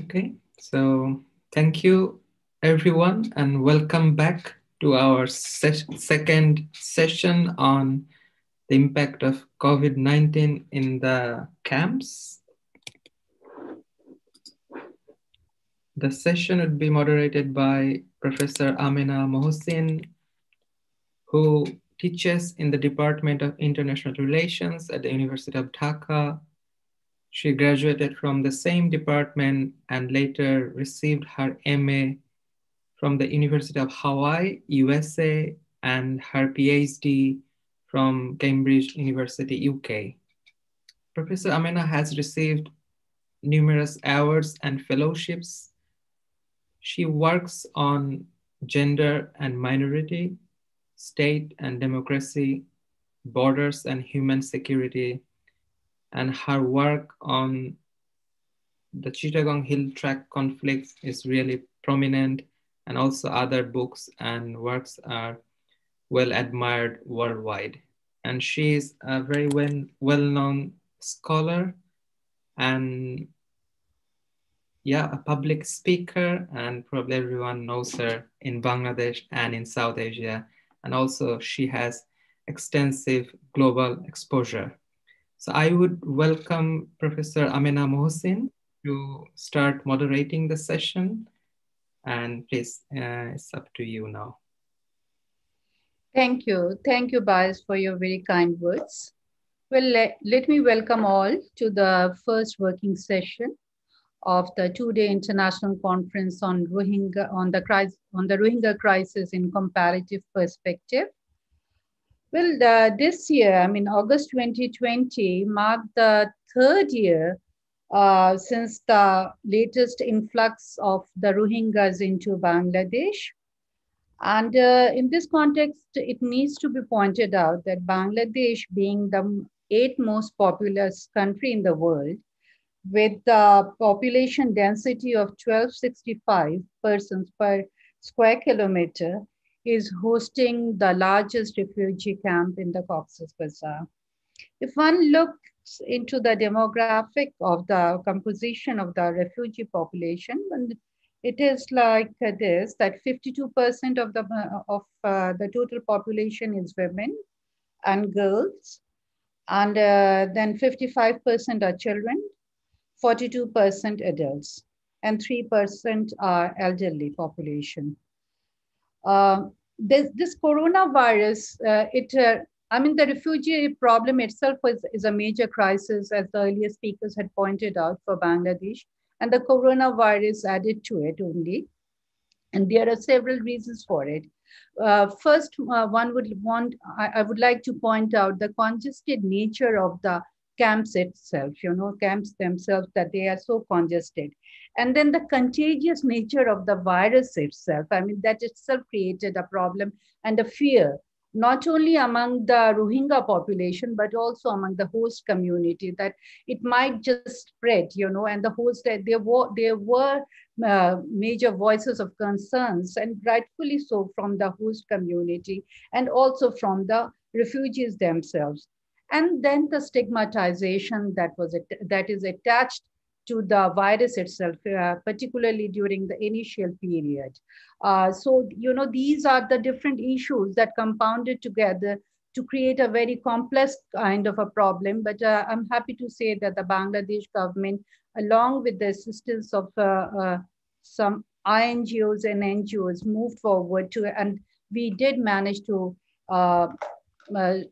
Okay, so thank you everyone and welcome back to our se- second session on the impact of COVID 19 in the camps. The session would be moderated by Professor Amina Mohsin, who teaches in the Department of International Relations at the University of Dhaka. She graduated from the same department and later received her MA from the University of Hawaii, USA, and her PhD from Cambridge University, UK. Professor Amena has received numerous awards and fellowships. She works on gender and minority, state and democracy, borders and human security, and her work on the Chittagong Hill Track conflict is really prominent, and also other books and works are well admired worldwide. And she is a very well, well-known scholar and yeah, a public speaker, and probably everyone knows her in Bangladesh and in South Asia. And also she has extensive global exposure. So I would welcome Professor Amina Mohsin to start moderating the session. And please, uh, it's up to you now. Thank you. Thank you, Bayes, for your very kind words. Well, let, let me welcome all to the first working session of the two-day international conference on Rohingya on the crisis on the Rohingya crisis in comparative perspective. Well, this year, I mean, August 2020 marked the third year uh, since the latest influx of the Rohingyas into Bangladesh. And uh, in this context, it needs to be pointed out that Bangladesh, being the eighth most populous country in the world, with the population density of 1265 persons per square kilometer, is hosting the largest refugee camp in the Cox's Bazar. If one looks into the demographic of the composition of the refugee population, it is like this, that 52% of the, of, uh, the total population is women and girls, and uh, then 55% are children, 42% adults, and 3% are elderly population. Uh, this, this coronavirus, uh, it, uh, I mean, the refugee problem itself is, is a major crisis, as the earlier speakers had pointed out for Bangladesh, and the coronavirus added to it only. And there are several reasons for it. Uh, first, uh, one would want, I, I, would like to point out the congested nature of the camps itself, you know, camps themselves, that they are so congested. And then the contagious nature of the virus itself, I mean, that itself created a problem and a fear, not only among the Rohingya population, but also among the host community, that it might just spread, you know, and the host, there were, there were uh, major voices of concerns, and rightfully so from the host community, and also from the refugees themselves and then the stigmatization that was that is attached to the virus itself, uh, particularly during the initial period. Uh, so, you know, these are the different issues that compounded together to create a very complex kind of a problem. But uh, I'm happy to say that the Bangladesh government, along with the assistance of uh, uh, some INGOs and NGOs, moved forward to, and we did manage to uh,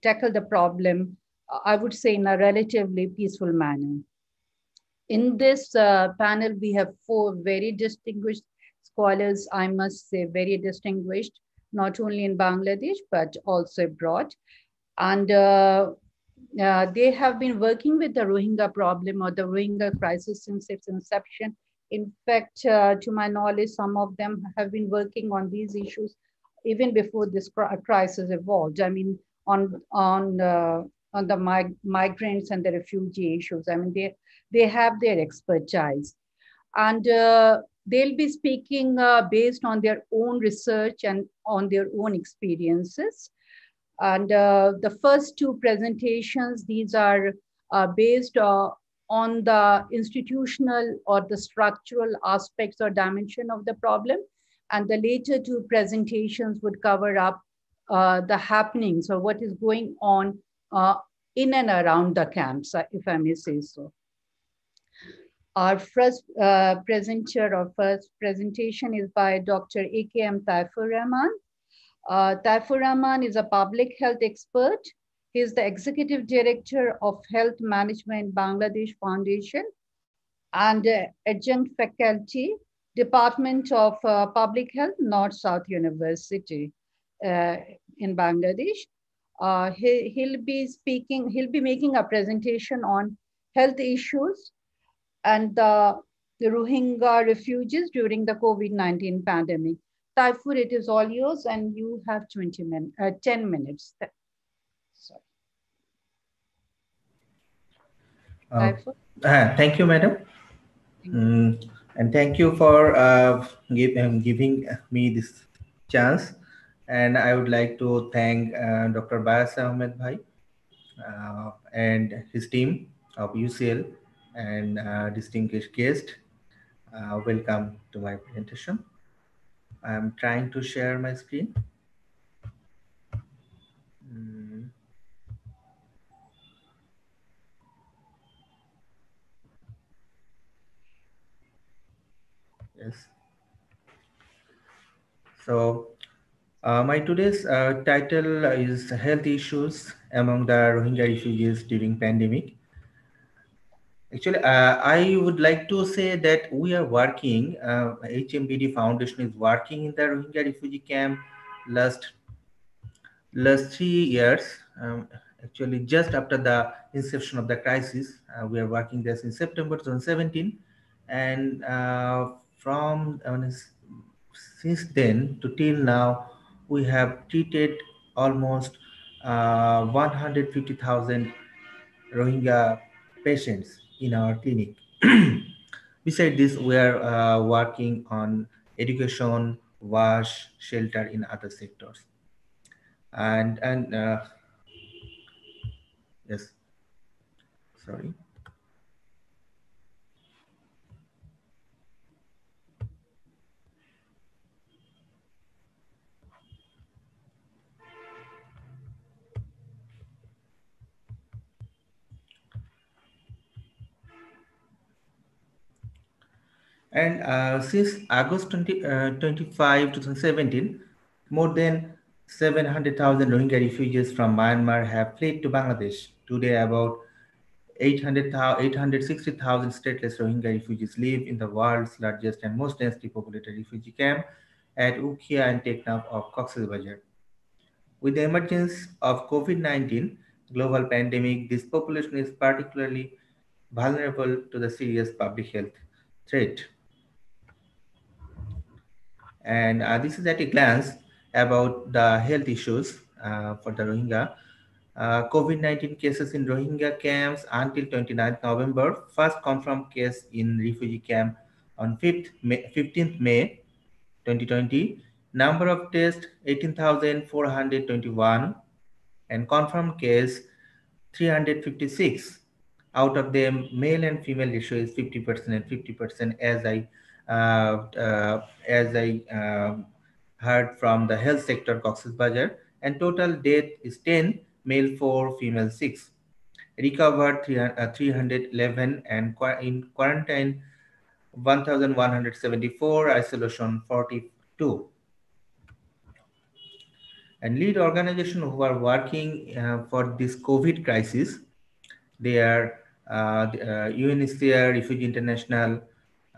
tackle the problem I would say in a relatively peaceful manner. In this uh, panel, we have four very distinguished scholars, I must say very distinguished, not only in Bangladesh, but also abroad. And uh, uh, they have been working with the Rohingya problem or the Rohingya crisis since its inception. In fact, uh, to my knowledge, some of them have been working on these issues even before this crisis evolved. I mean, on, on uh, on the mig migrants and the refugee issues. I mean, they, they have their expertise. And uh, they'll be speaking uh, based on their own research and on their own experiences. And uh, the first two presentations, these are uh, based uh, on the institutional or the structural aspects or dimension of the problem. And the later two presentations would cover up uh, the happenings or what is going on uh, in and around the camps, uh, if I may say so. Our first uh, presenter or first presentation is by Dr. A.K.M. Taifur Rahman. Uh, Taifur Rahman is a public health expert. He is the executive director of Health Management Bangladesh Foundation and uh, adjunct faculty, Department of uh, Public Health, North South University uh, in Bangladesh. Uh, he, he'll be speaking, he'll be making a presentation on health issues and the, the Rohingya refugees during the COVID-19 pandemic. Taifur, it is all yours and you have 20 min uh, 10 minutes. Sorry. Uh, uh, thank you, madam. Thank you. Mm, and thank you for uh, give, um, giving me this chance. And I would like to thank uh, Dr. Bayes Ahmed Bhai uh, and his team of UCL and uh, distinguished guest. Welcome to my presentation. I'm trying to share my screen. Mm. Yes. So uh, my today's uh, title is Health Issues Among the Rohingya Refugees During Pandemic. Actually, uh, I would like to say that we are working, uh, HMBD Foundation is working in the Rohingya refugee camp last, last three years. Um, actually, just after the inception of the crisis, uh, we are working there in September 2017. And uh, from uh, since then to till now, we have treated almost uh, 150,000 Rohingya patients in our clinic. Besides this, we are uh, working on education, wash, shelter in other sectors. And, and uh, yes, sorry. And uh, since August 20, uh, 25, 2017, more than 700,000 Rohingya refugees from Myanmar have fled to Bangladesh. Today, about 860,000 stateless Rohingya refugees live in the world's largest and most densely populated refugee camp at Ukhia and Teknaf of Cox's Bazar. With the emergence of COVID-19 global pandemic, this population is particularly vulnerable to the serious public health threat. And uh, this is at a glance about the health issues uh, for the Rohingya. Uh, COVID-19 cases in Rohingya camps until 29th November. First confirmed case in refugee camp on 5th May, 15th May 2020. Number of tests 18,421 and confirmed case 356. Out of them, male and female ratio is 50% and 50% as I as I um, heard from the health sector Cox's Bazar, and total death is 10, male 4, female 6. Recovered 311 uh, and in quarantine 1174, isolation 42. And lead organization who are working uh, for this COVID crisis, they are uh, uh, UNHCR, Refugee International, uh,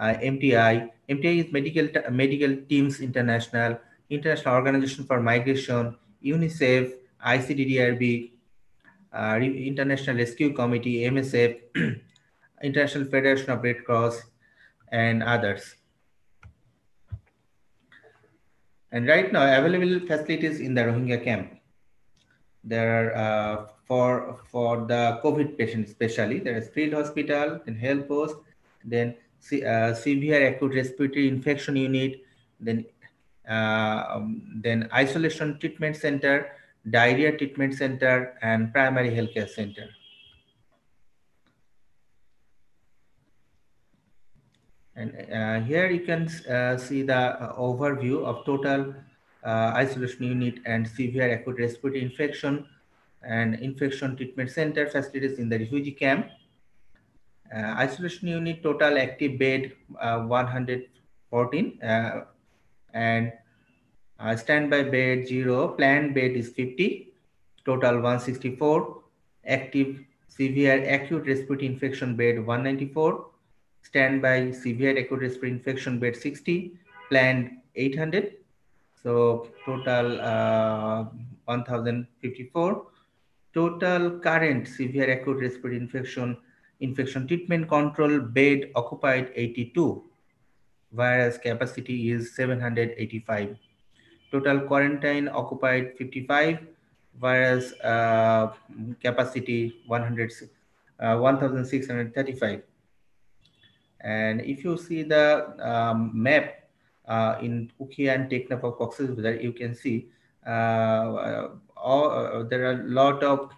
MTI. MTI is Medical, Medical Teams International, International Organization for Migration, UNICEF, ICDDRB, uh, International Rescue Committee, MSF, International Federation of Red Cross, and others. And right now, available facilities in the Rohingya camp. There are uh, for for the COVID patients, especially there is field hospital, and health post, then uh, severe acute respiratory infection unit, then uh, um, then isolation treatment center, diarrhea treatment center, and primary healthcare center. And uh, here you can uh, see the overview of total uh, isolation unit and severe acute respiratory infection and infection treatment center facilities in the refugee camp. Uh, isolation unit total active bed uh, 114 and standby bed 0, planned bed is 50, total 164, active severe acute respiratory infection bed 194, standby severe acute respiratory infection bed 60, planned 800. So total uh, 1054. Total current severe acute respiratory infection infection treatment control bed occupied 82, whereas capacity is 785. Total quarantine occupied 55, whereas uh, capacity 100, uh, 1,635. And if you see the um, map uh, in Ukhia and Teknaf Cox's Bazar, you can see uh, uh, all, uh, there are a lot of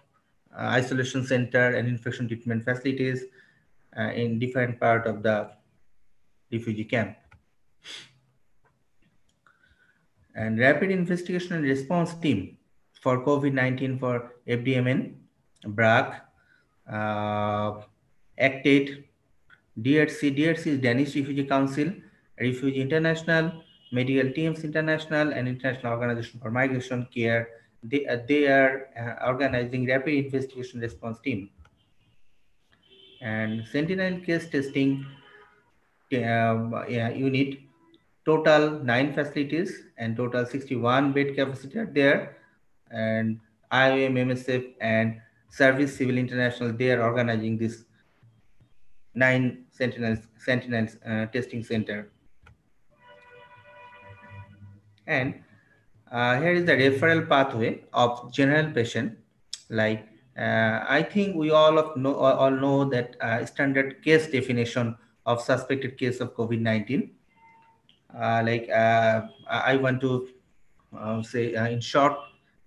isolation center and infection treatment facilities in different part of the refugee camp. And Rapid Investigation and Response Team for COVID-19 for FDMN, BRAC, uh, ACTAID, DRC, DRC is Danish Refugee Council, Refugee International, Medical Teams International, and International Organization for Migration Care. They, uh, they are uh, organizing rapid investigation response team. And Sentinel case testing uh, yeah, unit, total nine facilities and total 61 bed capacity are there. And IOM, MSF, and Service Civil International, they are organizing this nine Sentinels, Sentinels uh, testing center. And uh, here is the referral pathway of general patient. Like uh, I think we all of know all know that uh, standard case definition of suspected case of COVID-19. Uh, like uh, I want to uh, say in short,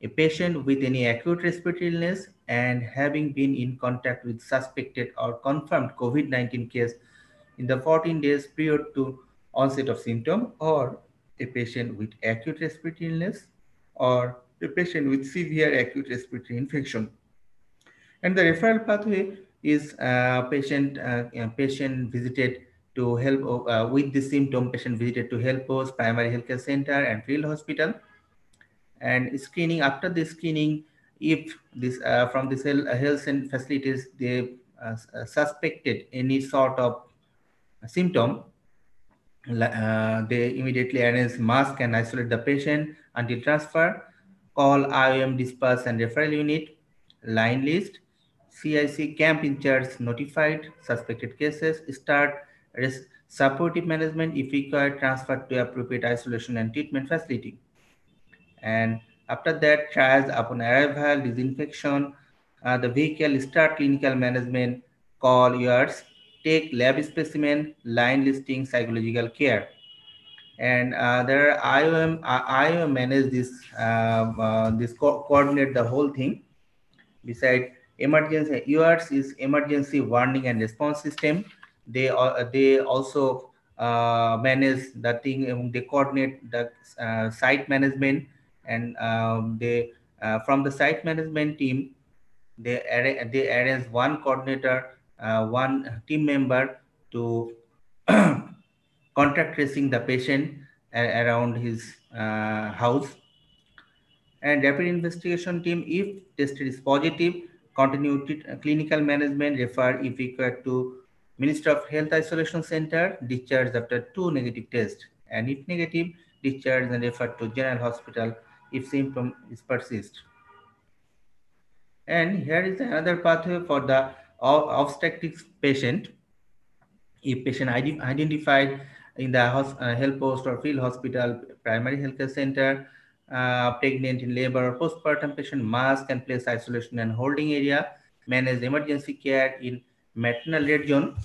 a patient with any acute respiratory illness and having been in contact with suspected or confirmed COVID-19 case in the 14 days prior to onset of symptom or a patient with acute respiratory illness or a patient with severe acute respiratory infection. And the referral pathway is uh, patient uh, patient visited to help uh, with the symptom patient visited to help post, primary healthcare center and field hospital. And screening after the screening, if this uh, from this health and facilities they uh, suspected any sort of symptom, uh, they immediately arrange mask and isolate the patient until transfer, call IOM dispatch and referral unit, line list, CIC camp in charge notified. Suspected cases, start. Supportive management if required, transfer to appropriate isolation and treatment facility. And after that, trials upon arrival, disinfection, uh, the vehicle start clinical management, call EWARS take lab specimen, line listing, psychological care. And uh, there IOM, uh, IOM manage this, um, uh, this co coordinate the whole thing. Beside emergency, EWARS is emergency warning and response system. They, uh, they also uh, manage the thing, um, they coordinate the site management and um, they, from the site management team, they, they arrange one coordinator uh, one team member to contact tracing the patient around his uh, house. And rapid investigation team if tested is positive continue uh, clinical management refer if required to minister of health isolation center discharge after two negative tests. And if negative discharge and refer to general hospital if symptom is persist. And here is another pathway for the obstetrics patient, if patient identified in the uh, health post or field hospital, primary healthcare center, uh, pregnant in labor or postpartum patient, mask and place isolation and holding area, manage emergency care in maternal region,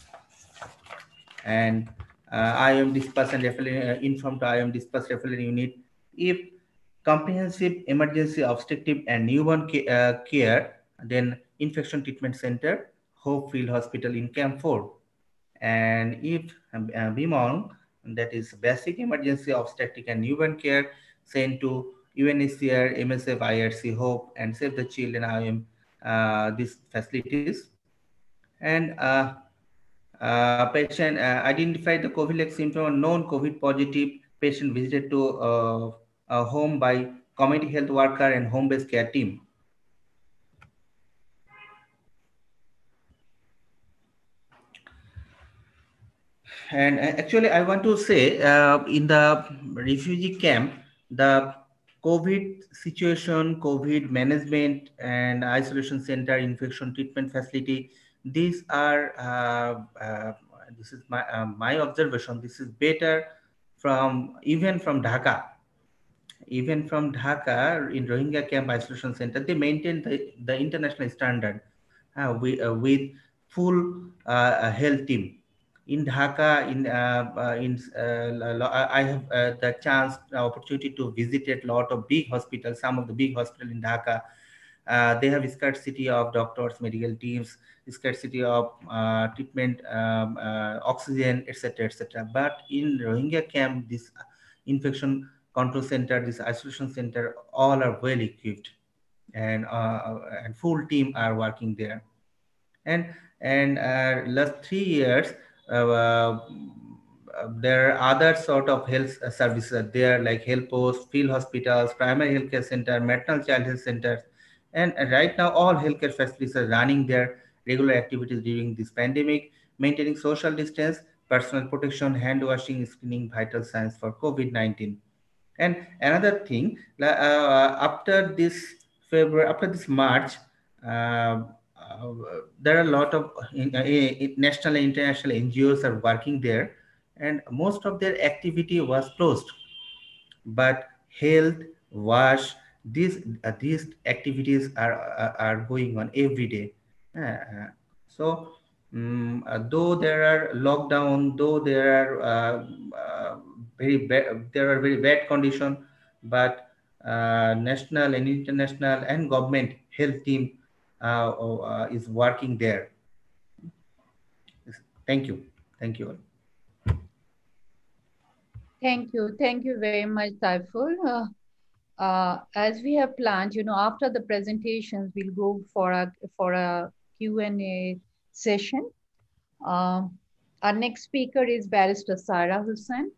and uh, IOM dispatch and referral uh, informed to IOM dispatch referral unit. If comprehensive emergency obstetric and newborn uh, care, then infection treatment center Hope Field Hospital in Camp 4. And if uh, BEMON, that is Basic Emergency Obstetric and Newborn Care, sent to UNHCR, MSF, IRC, HOPE, and Save the Children, IOM, uh, these facilities. And uh, uh, patient uh, identified the COVID-like symptom, known COVID positive patient visited to uh, a home by community health worker and home-based care team. And actually, I want to say uh, in the refugee camp, the COVID situation, COVID management and isolation center, infection treatment facility, these are, uh, uh, this is my, uh, my observation, this is better from, even from Dhaka. Even from Dhaka in Rohingya camp isolation center, they maintain the, the international standard uh, with, uh, with full health team in Dhaka, in uh, uh, in uh, I have the chance, opportunity to visit a lot of big hospitals, some of the big hospitals in Dhaka. they have scarcity of doctors, medical teams, scarcity of treatment, um, oxygen, etc., etc. But in Rohingya camp, this infection control center, this isolation center, all are well equipped, and and full team are working there. And and uh, last three years, uh, there are other sort of health services there like health posts, field hospitals, primary healthcare center, maternal child health centers. And right now all healthcare facilities are running their regular activities during this pandemic, maintaining social distance, personal protection, hand washing, screening, vital signs for COVID-19. And another thing, uh, after this February, after this March, uh, uh, there are a lot of uh, national and international NGOs are working there, and most of their activity was closed. But health, wash, these uh, these activities are are going on every day. so um, though there are lockdown, though there are very bad, there are very bad condition, but uh, national and international and government health team uh, uh, is working there. Thank you. Thank you. All. Thank you. Thank you very much, Taiful. Uh, uh, as we have planned, you know, after the presentations, we'll go for a for a Q&A session. Um, our next speaker is Barrister Sara Hossain.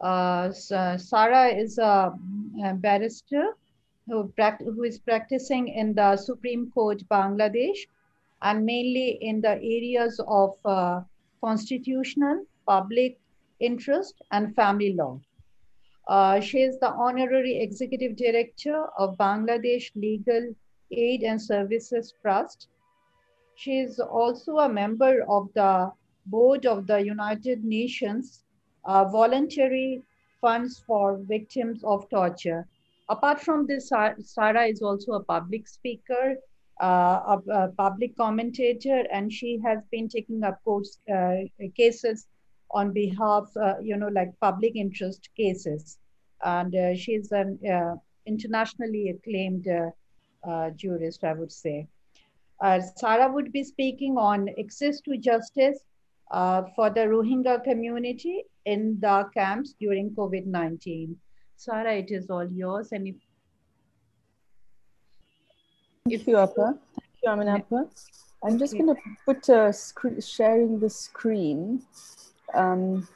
Uh, so Sara is a, a barrister who, who is practicing in the Supreme Court Bangladesh and mainly in the areas of uh, constitutional, public interest, and family law. Uh, she is the Honorary Executive Director of Bangladesh Legal Aid and Services Trust. She is also a member of the board of the United Nations uh, Voluntary Funds for Victims of Torture Apart from this, Sara is also a public speaker, uh, a, a, public commentator, and she has been taking up course, uh, cases on behalf, uh, you know, like public interest cases. And uh, she's an uh, internationally acclaimed uh, jurist, I would say. Sara would be speaking on access to justice for the Rohingya community in the camps during COVID-19. Sara, it is all yours. And if, Thank you, Appa. Thank you, Aminappa. I'm just going to put a sharing the screen. Um,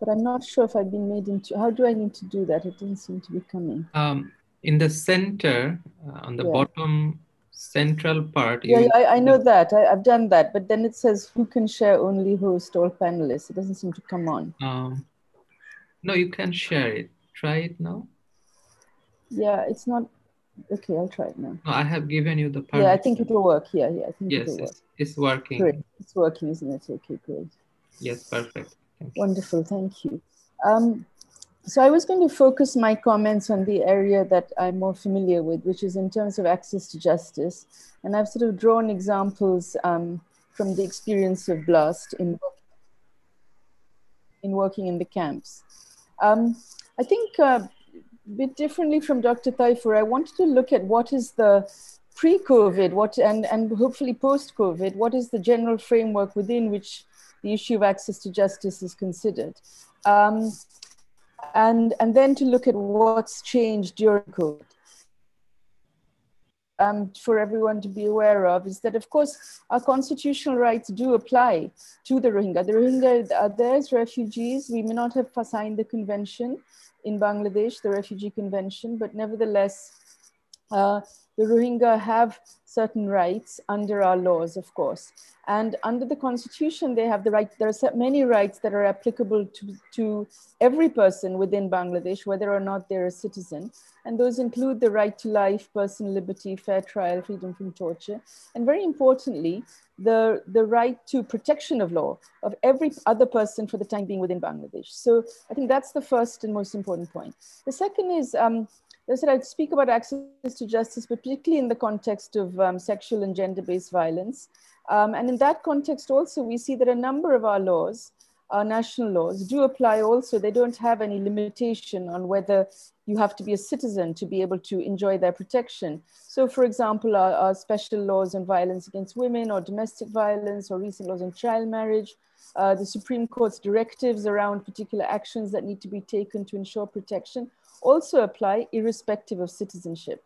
but I'm not sure if I've been made into, how do I need to do that? It doesn't seem to be coming. Um, in the center, uh, on the yeah. bottom central part. Yeah, yeah I, I, know that. I, have done that. But then it says who can share only host all panelists. It doesn't seem to come on. Um, no, you can share it try it now? Yeah, it's not. Okay, I'll try it now. No, I have given you the permission. Yeah, I think it will work. Yeah, yeah, I think yes, it will it's, work. it's working. Great. It's working, isn't it? Okay, great. Yes, perfect. Thank Wonderful, thank you. Um, so I was going to focus my comments on the area that I'm more familiar with, which is in terms of access to justice. And I've sort of drawn examples um, from the experience of BLAST in, in working in the camps. Um, I think uh, a bit differently from Dr. Taifur, I wanted to look at what is the pre-COVID, what and, and hopefully post-COVID, what is the general framework within which the issue of access to justice is considered. Um, and, and then to look at what's changed during COVID. Um, for everyone to be aware of is that, of course, our constitutional rights do apply to the Rohingya. The Rohingya are there as refugees. We may not have signed the convention in Bangladesh, the Refugee Convention, but nevertheless, uh, the Rohingya have certain rights under our laws, of course. And under the constitution, they have the right, there are many rights that are applicable to, to every person within Bangladesh, whether or not they're a citizen. And those include the right to life, personal liberty, fair trial, freedom from torture. And very importantly, the, the right to protection of law of every other person for the time being within Bangladesh. So I think that's the first and most important point. The second is, um, I said I'd speak about access to justice, but particularly in the context of um, sexual and gender-based violence. Um, and in that context also, we see that a number of our laws, our national laws, do apply also. They don't have any limitation on whether you have to be a citizen to be able to enjoy their protection. So for example, our, our special laws on violence against women or domestic violence or recent laws on child marriage, uh, the Supreme Court's directives around particular actions that need to be taken to ensure protection also apply irrespective of citizenship.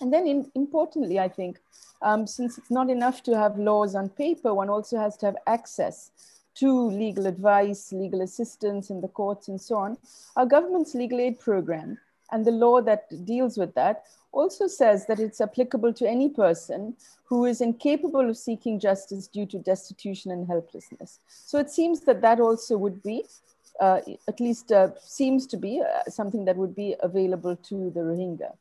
And then in, importantly, I think, um, since it's not enough to have laws on paper, one also has to have access to legal advice, legal assistance in the courts and so on. Our government's legal aid program and the law that deals with that also says that it's applicable to any person who is incapable of seeking justice due to destitution and helplessness. So it seems that that also would be, uh, at least uh, seems to be uh, something that would be available to the Rohingya.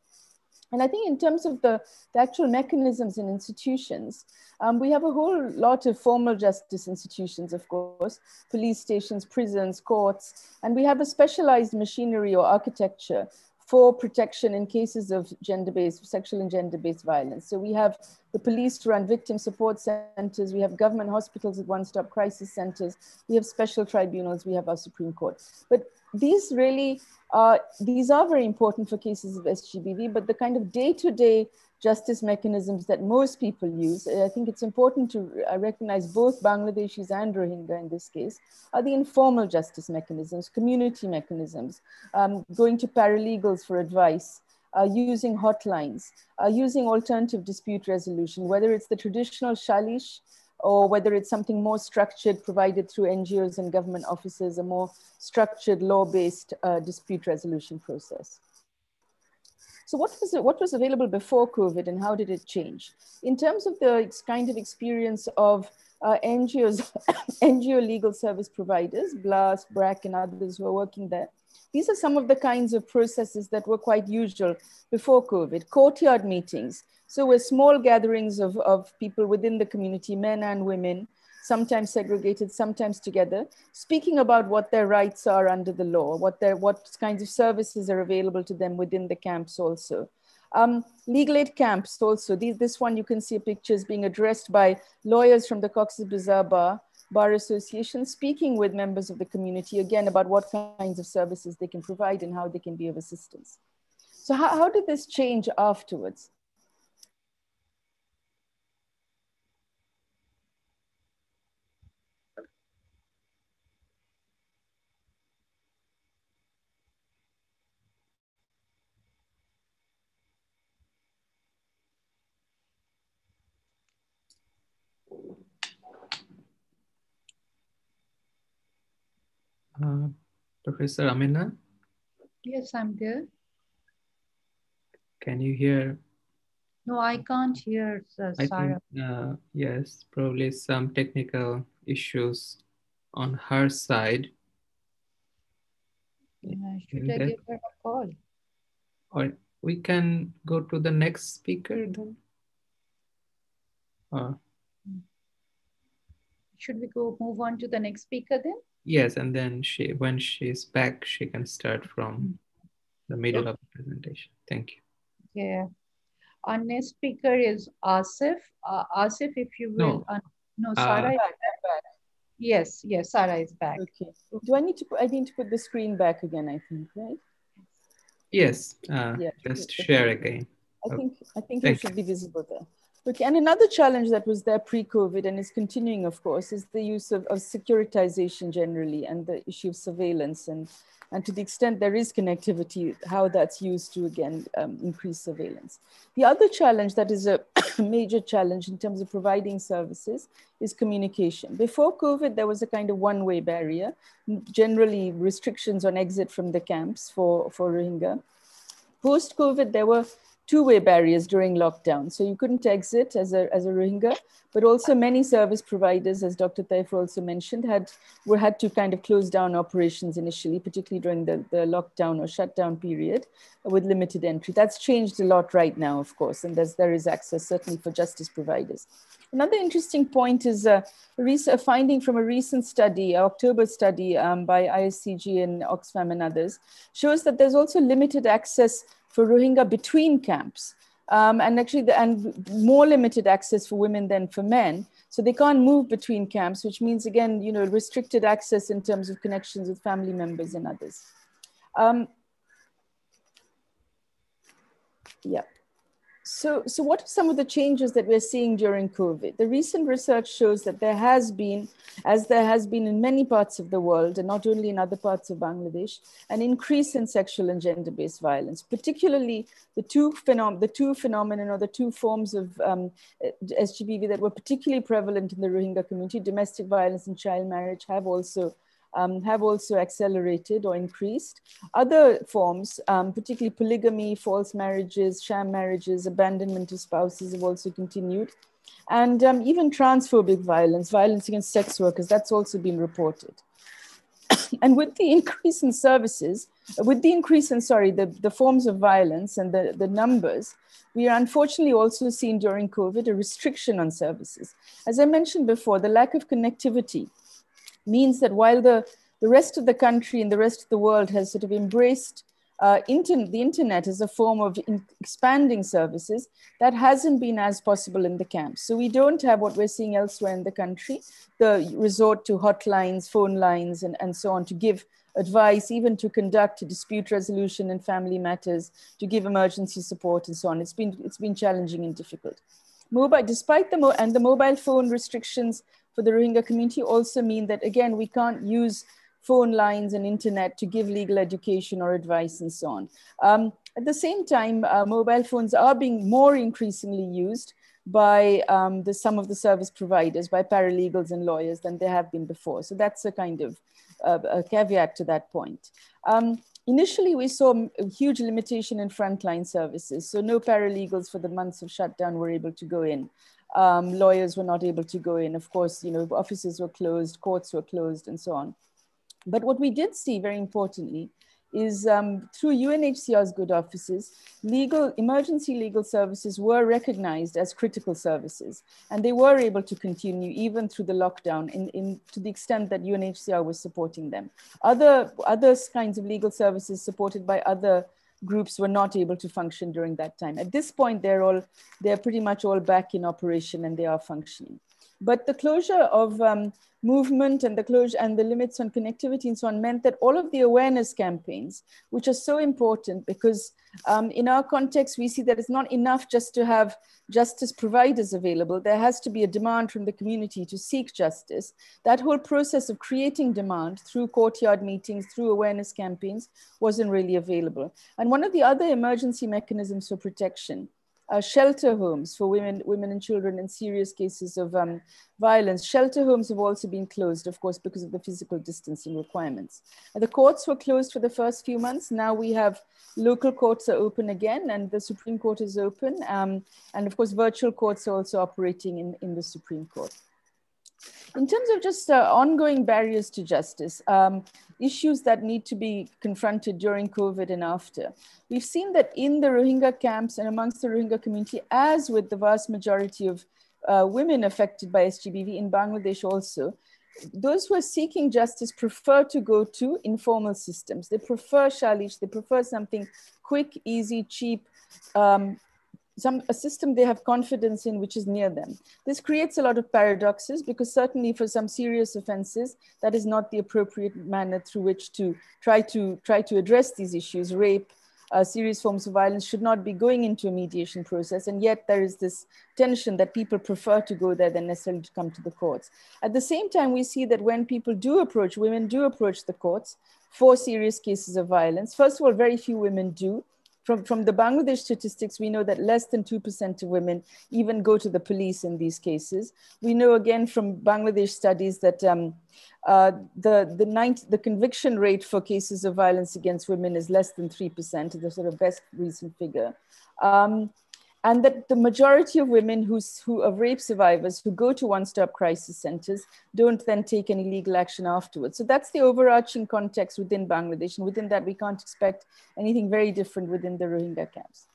And I think in terms of the, the actual mechanisms and institutions, um, we have a whole lot of formal justice institutions, of course, police stations, prisons, courts, and we have a specialized machinery or architecture for protection in cases of gender-based, sexual and gender-based violence. So we have the police to run victim support centers, we have government hospitals with one-stop crisis centers, we have special tribunals, we have our Supreme Court. But these really uh, these are very important for cases of SGBV, but the kind of day-to-day justice mechanisms that most people use, I think it's important to uh, recognize both Bangladeshis and Rohingya in this case, are the informal justice mechanisms, community mechanisms, um, going to paralegals for advice, uh, using hotlines, uh, using alternative dispute resolution, whether it's the traditional shalish or whether it's something more structured provided through NGOs and government offices, a more structured law-based uh, dispute resolution process. So what was, what was available before COVID and how did it change? In terms of the kind of experience of uh, NGOs, NGO legal service providers, BLAST, BRAC and others who are working there, these are some of the kinds of processes that were quite usual before COVID. Courtyard meetings, so we're small gatherings of, of people within the community, men and women, sometimes segregated, sometimes together, speaking about what their rights are under the law, what, their, what kinds of services are available to them within the camps also. Um, legal aid camps also, these, this one you can see pictures being addressed by lawyers from the Cox's Bazar Bar, Bar Association, speaking with members of the community again about what kinds of services they can provide and how they can be of assistance. So how, how did this change afterwards? Uh, Professor Amina? Yes, I'm there. Can you hear? No, I can't hear uh, I Sara. think, uh, yes, probably some technical issues on her side. Uh, should Okay. I give her a call? Or we can go to the next speaker then. Uh, Should we go move on to the next speaker then? Yes, and then she, when she's back, she can start from the middle of the presentation. Thank you. Yeah. Our next speaker is Asif. Uh, Asif, if you will. No. Uh, no, Uh, Sara. is back. Yes, yes, Sara is back. Okay. Do I need to, put- I need to put the screen back again, I think, right? Yes, uh, Yeah, just share again. I think, I think Thank you should be visible there. Okay, and another challenge that was there pre-COVID and is continuing, of course, is the use of, of securitization generally and the issue of surveillance and and to the extent there is connectivity, how that's used to again um, increase surveillance. The other challenge that is a major challenge in terms of providing services is communication. Before COVID, there was a kind of one-way barrier, generally restrictions on exit from the camps for, for Rohingya. Post-COVID, there were two-way barriers during lockdown. So you couldn't exit as a, as a Rohingya, but also many service providers, as Dr. Taifu also mentioned, had, were, had to kind of close down operations initially, particularly during the, the lockdown or shutdown period with limited entry. That's changed a lot right now, of course, and there's, there is access certainly for justice providers. Another interesting point is a, a finding from a recent study, October study um, by ISCG and Oxfam and others, shows that there's also limited access for Rohingya between camps. Um, and actually, the, and more limited access for women than for men. So they can't move between camps, which means again, you know, restricted access in terms of connections with family members and others. Um, yeah. So, so what are some of the changes that we're seeing during COVID? The recent research shows that there has been, as there has been in many parts of the world, and not only in other parts of Bangladesh, an increase in sexual and gender-based violence, particularly the two, phenom the two phenomenon or the two forms of um, SGBV that were particularly prevalent in the Rohingya community, domestic violence and child marriage have also um, have also accelerated or increased. Other forms, um, particularly polygamy, false marriages, sham marriages, abandonment of spouses have also continued. And um, even transphobic violence, violence against sex workers, that's also been reported. and with the increase in services, with the increase in, sorry, the, the forms of violence and the, the numbers, we are unfortunately also seeing during COVID a restriction on services. As I mentioned before, the lack of connectivity means that while the, the rest of the country and the rest of the world has sort of embraced uh, the internet as a form of expanding services, that hasn't been as possible in the camps. So we don't have what we're seeing elsewhere in the country, the resort to hotlines, phone lines, and, and so on to give advice, even to conduct dispute resolution and family matters, to give emergency support and so on. It's been, it's been challenging and difficult. Mobile, despite the, mo and the mobile phone restrictions for the Rohingya community also mean that, again, we can't use phone lines and internet to give legal education or advice and so on. Um, at the same time, uh, mobile phones are being more increasingly used by um, the, some of the service providers, by paralegals and lawyers than they have been before. So that's a kind of uh, a caveat to that point. Um, initially, we saw a huge limitation in frontline services. So no paralegals for the months of shutdown were able to go in um, lawyers were not able to go in. Of course, you know, offices were closed, courts were closed, and so on. But what we did see, very importantly, is um, through UNHCR's good offices, legal emergency legal services were recognized as critical services, and they were able to continue even through the lockdown, in, in to the extent that UNHCR was supporting them. Other other kinds of legal services supported by other groups were not able to function during that time. At this point, they're all, they're pretty much all back in operation and they are functioning. But the closure of um, movement and the closure and the limits on connectivity and so on meant that all of the awareness campaigns, which are so important because um, in our context, we see that it's not enough just to have justice providers available. There has to be a demand from the community to seek justice. That whole process of creating demand through courtyard meetings, through awareness campaigns wasn't really available. And one of the other emergency mechanisms for protection uh, shelter homes for women, women and children in serious cases of um, violence. Shelter homes have also been closed, of course, because of the physical distancing requirements. the courts were closed for the first few months. Now we have local courts are open again and the Supreme Court is open. Um, and of course, virtual courts are also operating in, in the Supreme Court. In terms of just uh, ongoing barriers to justice, um, issues that need to be confronted during COVID and after, we've seen that in the Rohingya camps and amongst the Rohingya community, as with the vast majority of uh, women affected by SGBV in Bangladesh also, those who are seeking justice prefer to go to informal systems. They prefer Shalish, they prefer something quick, easy, cheap, um, some a system they have confidence in which is near them. This creates a lot of paradoxes because certainly for some serious offenses, that is not the appropriate manner through which to try to try to address these issues, rape, uh, serious forms of violence should not be going into a mediation process. And yet there is this tension that people prefer to go there than necessarily to come to the courts. At the same time, we see that when people do approach, women do approach the courts for serious cases of violence, first of all, very few women do. From, from the Bangladesh statistics, we know that less than 2% of women even go to the police in these cases. We know again from Bangladesh studies that um, uh, the, the, 90, the conviction rate for cases of violence against women is less than 3%, the sort of best recent figure. Um, and that the majority of women who's, who are rape survivors who go to one-stop crisis centers don't then take any legal action afterwards. So that's the overarching context within Bangladesh. And within that, we can't expect anything very different within the Rohingya camps.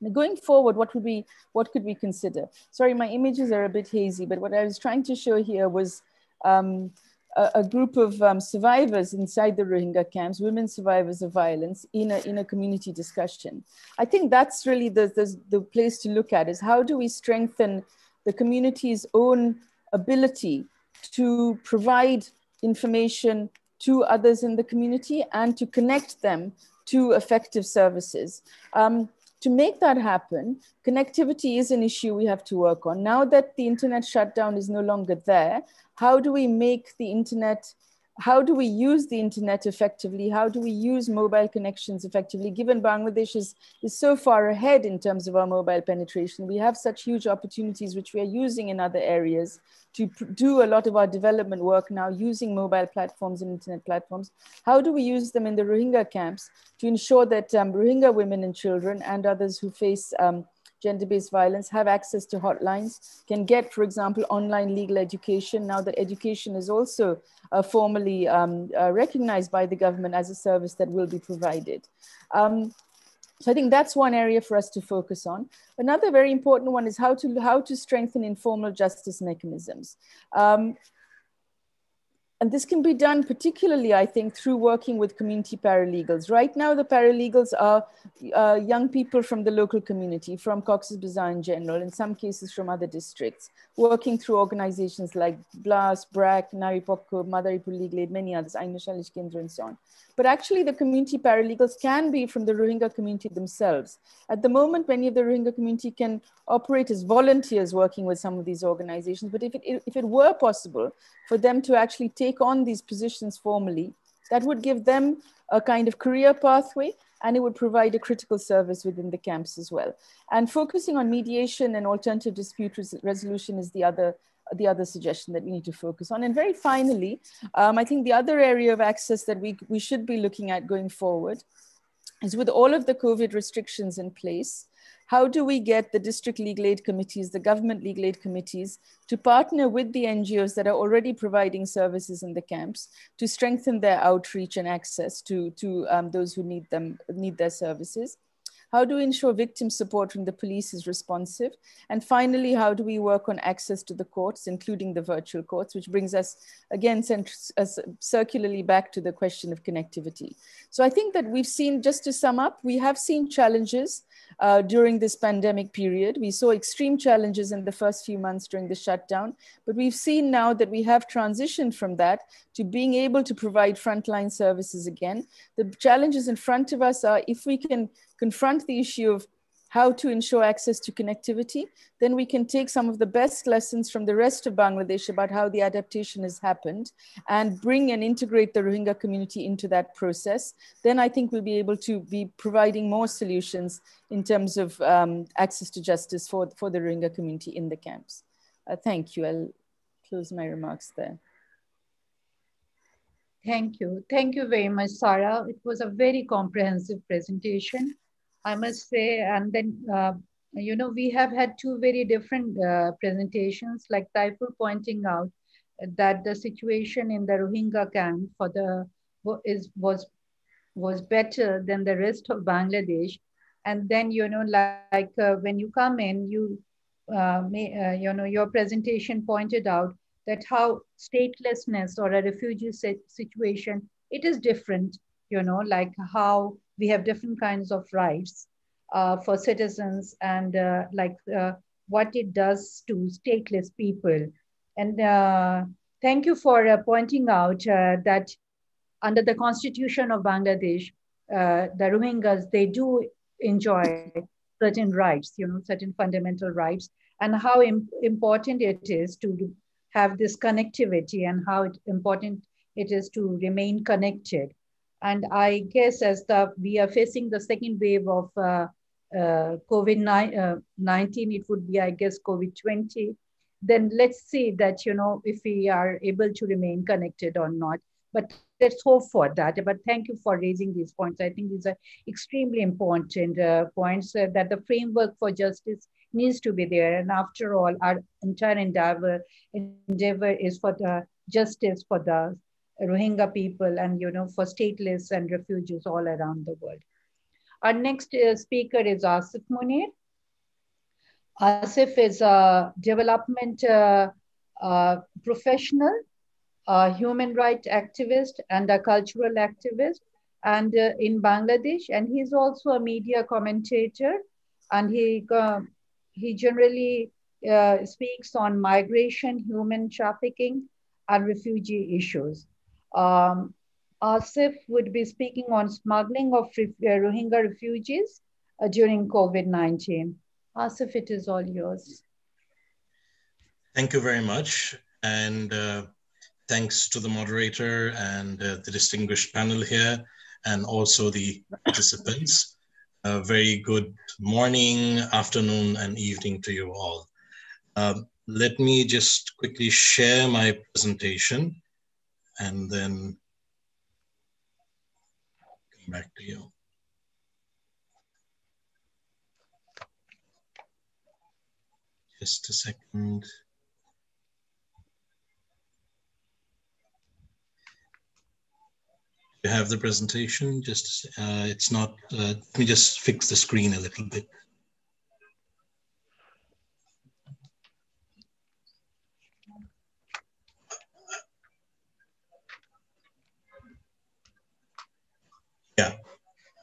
Now going forward, what would we, what could we consider? Sorry, my images are a bit hazy, but what I was trying to show here was um, a, a group of um, survivors inside the Rohingya camps, women survivors of violence, in a, in a community discussion. I think that's really the, the, the place to look at is how do we strengthen the community's own ability to provide information to others in the community and to connect them to effective services. Um, to make that happen, connectivity is an issue we have to work on. Now that the internet shutdown is no longer there, how do we make the internet how do we use the internet effectively? How do we use mobile connections effectively? Given Bangladesh is, is so far ahead in terms of our mobile penetration, we have such huge opportunities which we are using in other areas to do a lot of our development work now using mobile platforms and internet platforms. How do we use them in the Rohingya camps to ensure that um, Rohingya women and children and others who face um, gender-based violence have access to hotlines, can get, for example, online legal education. Now that education is also uh, formally um, uh, recognized by the government as a service that will be provided. Um, so I think that's one area for us to focus on. Another very important one is how to, how to strengthen informal justice mechanisms. Um, and this can be done particularly, I think, through working with community paralegals. Right now, the paralegals are uh, young people from the local community, from Cox's Bazar in general, in some cases from other districts, working through organizations like BLAST, BRAC, Naripokkho, Madaripur Legal Aid, many others, Ain o Salish Kendra, and so on. But actually, the community paralegals can be from the Rohingya community themselves. At the moment, many of the Rohingya community can operate as volunteers working with some of these organizations. But if it, if it were possible for them to actually take on these positions formally, that would give them a kind of career pathway and it would provide a critical service within the camps as well. And focusing on mediation and alternative dispute res resolution is the other the other suggestion that we need to focus on. And very finally, um, I think the other area of access that we, we should be looking at going forward is with all of the COVID restrictions in place, how do we get the district legal aid committees, the government legal aid committees to partner with the NGOs that are already providing services in the camps to strengthen their outreach and access to, to um, those who need them, need their services? How do we ensure victim support from the police is responsive? And finally, how do we work on access to the courts, including the virtual courts, which brings us again circularly back to the question of connectivity. So I think that we've seen, just to sum up, we have seen challenges uh, during this pandemic period. We saw extreme challenges in the first few months during the shutdown, but we've seen now that we have transitioned from that to being able to provide frontline services again. The challenges in front of us are if we can confront the issue of how to ensure access to connectivity, then we can take some of the best lessons from the rest of Bangladesh about how the adaptation has happened and bring and integrate the Rohingya community into that process. Then I think we'll be able to be providing more solutions in terms of um, access to justice for, for the Rohingya community in the camps. Uh, thank you. I'll close my remarks there. Thank you. Thank you very much, Sara. It was a very comprehensive presentation. I must say, and then, uh, you know, we have had two very different uh, presentations, like Taiful pointing out that the situation in the Rohingya camp for the is was was better than the rest of Bangladesh. And then, you know, like, like uh, when you come in, you, uh, may, uh, you know, your presentation pointed out that how statelessness or a refugee situation, it is different, you know, like how we have different kinds of rights uh, for citizens and uh, like uh, what it does to stateless people. And uh, thank you for uh, pointing out uh, that under the constitution of Bangladesh, the Rohingyas, they do enjoy certain rights, you know, certain fundamental rights, and how Im important it is to have this connectivity and how important it is to remain connected. And I guess as the we are facing the second wave of uh, uh, COVID-19, uh, it would be, I guess, COVID-20, then let's see that, you know, if we are able to remain connected or not. But let's hope for that. But thank you for raising these points. I think these are extremely important uh, points uh, that the framework for justice needs to be there. And after all, our entire endeavor, endeavor is for the justice for the Rohingya people and, you know, for stateless and refugees all around the world. Our next uh, speaker is Asif Munir. Asif is a development uh, uh, professional, a human rights activist, and a cultural activist, and uh, in Bangladesh. And he's also a media commentator, and he uh, he generally uh, speaks on migration, human trafficking, and refugee issues. Um, Asif would be speaking on smuggling of uh, Rohingya refugees uh, during COVID-19. Asif, it is all yours. Thank you very much. And uh, thanks to the moderator and uh, the distinguished panel here, and also the participants. A very good morning, afternoon, and evening to you all. Um, let me just quickly share my presentation and then back to you. Just a second. You have the presentation, just uh, it's not, uh, let me just fix the screen a little bit.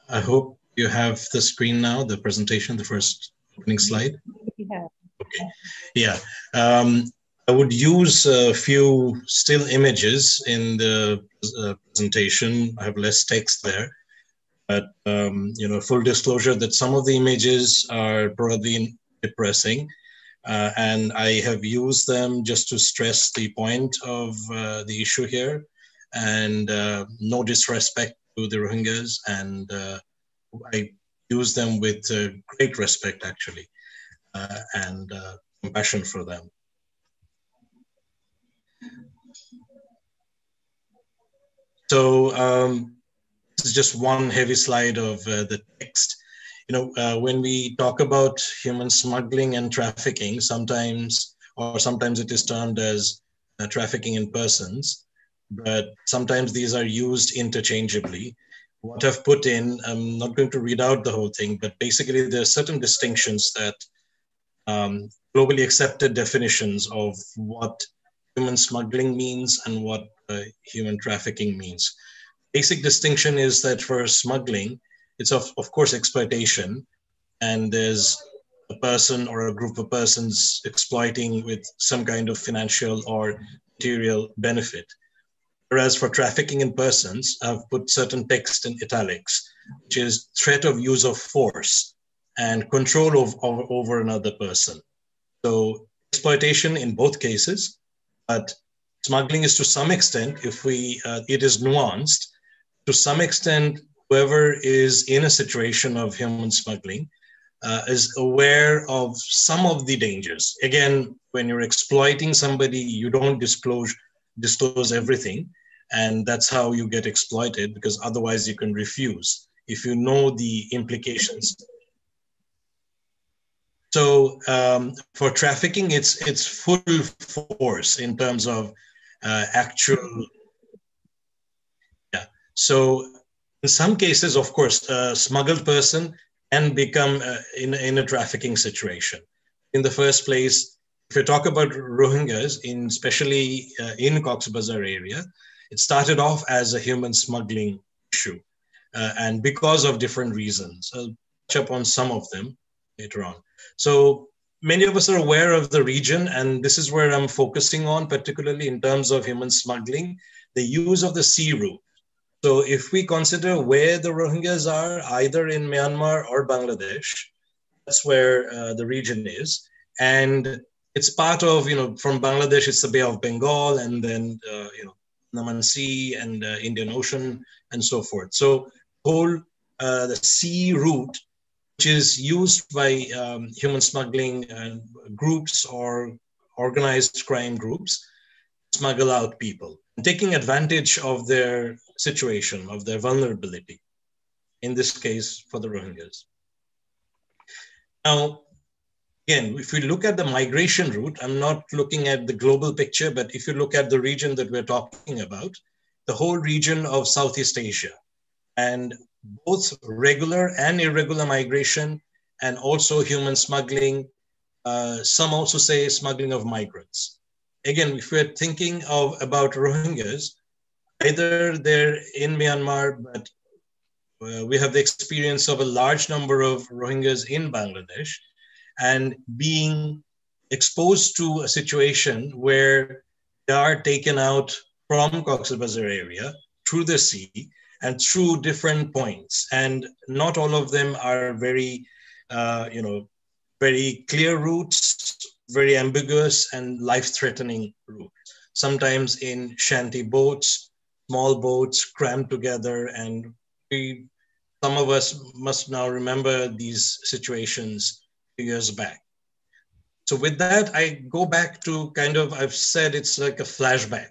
I hope you have the screen now, the presentation, the first opening slide. Yeah. Okay. Yeah. Um, I would use a few still images in the uh, presentation. I have less text there. But, um, you know, full disclosure that some of the images are probably depressing. Uh, and I have used them just to stress the point of uh, the issue here and uh, no disrespect to the Rohingyas, and uh, I use them with uh, great respect, actually, uh, and uh, compassion for them. So um, this is just one heavy slide of uh, the text. You know, uh, when we talk about human smuggling and trafficking, sometimes, or sometimes it is termed as trafficking in persons but sometimes these are used interchangeably. What I've put in, I'm not going to read out the whole thing, but basically there are certain distinctions that um, globally accepted definitions of what human smuggling means and what uh, human trafficking means. Basic distinction is that for smuggling, it's of, of course exploitation, and there's a person or a group of persons exploiting with some kind of financial or material benefit. Whereas for trafficking in persons, I've put certain text in italics, which is threat of use of force and control of, of, over another person. So exploitation in both cases, but smuggling is to some extent, if we, uh, it is nuanced, to some extent, whoever is in a situation of human smuggling uh, is aware of some of the dangers. Again, when you're exploiting somebody, you don't disclose disclose everything and that's how you get exploited because otherwise you can refuse if you know the implications. So um, for trafficking it's it's full force in terms of uh, actual yeah. So in some cases of course a smuggled person can become uh, in, in a trafficking situation. In the first place if you talk about rohingyas in especially uh, in cox's bazar area it started off as a human smuggling issue, uh, and because of different reasons. I'll touch upon some of them later on. So many of us are aware of the region, and this is where I'm focusing on, particularly in terms of human smuggling, the use of the sea route. So if we consider where the Rohingyas are, either in Myanmar or Bangladesh, that's where uh, the region is. And it's part of, you know, from Bangladesh, it's the Bay of Bengal and then, uh, you know, Andaman Sea and uh, Indian Ocean and so forth. So whole uh, the sea route, which is used by um, human smuggling uh, groups or organized crime groups, smuggle out people, taking advantage of their situation, of their vulnerability, in this case for the Rohingyas. Now, again, if we look at the migration route, I'm not looking at the global picture, but if you look at the region that we're talking about, the whole region of Southeast Asia, and both regular and irregular migration, and also human smuggling. Uh, some also say smuggling of migrants. Again, if we're thinking of about Rohingyas, either they're in Myanmar, but uh, we have the experience of a large number of Rohingyas in Bangladesh and being exposed to a situation where they are taken out from Cox's Bazar area through the sea and through different points. And not all of them are very, uh, you know, very clear routes, very ambiguous and life-threatening routes. Sometimes in shanty boats, small boats crammed together, and we, some of us must now remember these situations years back. So with that, I go back to kind of, I've said it's like a flashback,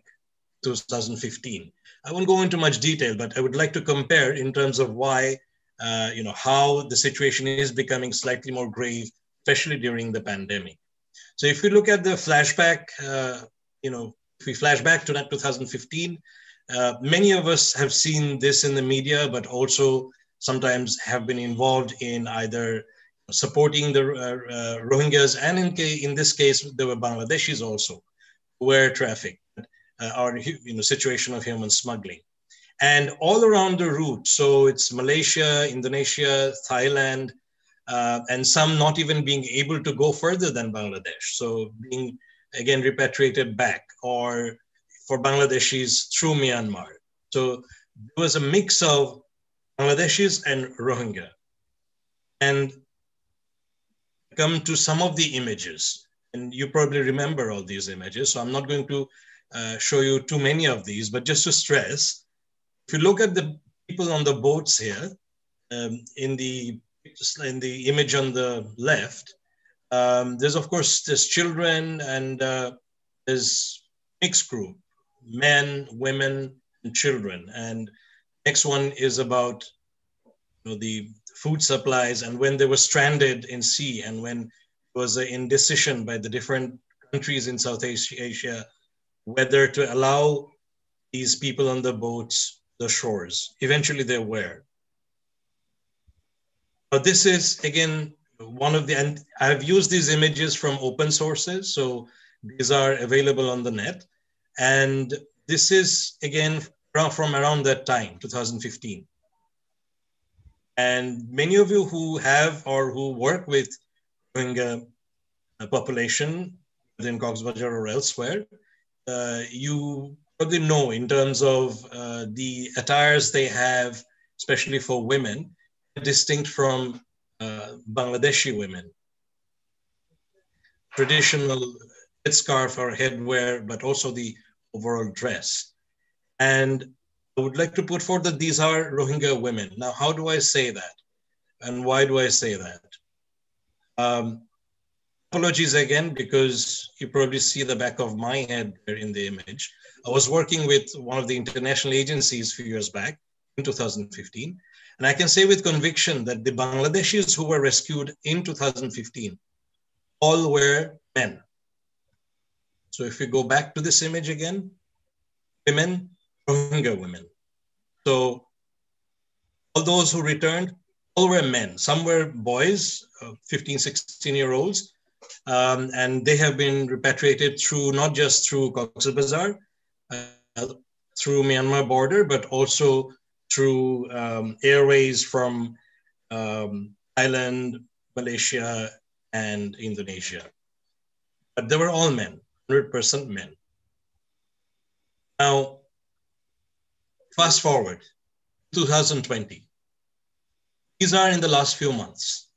2015. I won't go into much detail, but I would like to compare in terms of why, uh, you know, how the situation is becoming slightly more grave, especially during the pandemic. So if you look at the flashback, uh, you know, if we flash back to that 2015, uh, many of us have seen this in the media, but also sometimes have been involved in either supporting the uh, uh, Rohingyas, and in, in this case, there were Bangladeshis also were trafficked, uh, or you know, situation of human smuggling. And all around the route, so it's Malaysia, Indonesia, Thailand, uh, and some not even being able to go further than Bangladesh. So being again repatriated back, or for Bangladeshis through Myanmar. So there was a mix of Bangladeshis and Rohingya. And come to some of the images. And you probably remember all these images. So I'm not going to uh, show you too many of these, but just to stress, if you look at the people on the boats here, um, in the in the image on the left, um, there's of course there's children and uh, there's mixed group, men, women, and children. And next one is about know, the food supplies and when they were stranded in sea and when there was an indecision by the different countries in South Asia whether to allow these people on the boats the shores. Eventually they were. But this is again one of the and I've used these images from open sources, so these are available on the net. And this is again from, from around that time, 2015. And many of you who have or who work with Rohingya population within Cox's Bazar or elsewhere, uh, you probably know in terms of uh, the attires they have, especially for women, distinct from uh, Bangladeshi women. Traditional headscarf or headwear, but also the overall dress. And would like to put forward that these are Rohingya women. Now, how do I say that? And why do I say that? Um, apologies again, because you probably see the back of my head in the image. I was working with one of the international agencies a few years back in 2015. And I can say with conviction that the Bangladeshis who were rescued in 2015 all were men. So if we go back to this image again, women Rohingya women. So all those who returned, all were men. Some were boys, uh, 15, 16 year olds, um, and they have been repatriated through not just through Cox's Bazar, uh, through Myanmar border, but also through um, airways from um, Thailand, Malaysia, and Indonesia. But they were all men, 100% men. Now, Fast forward 2020. These are in the last few months.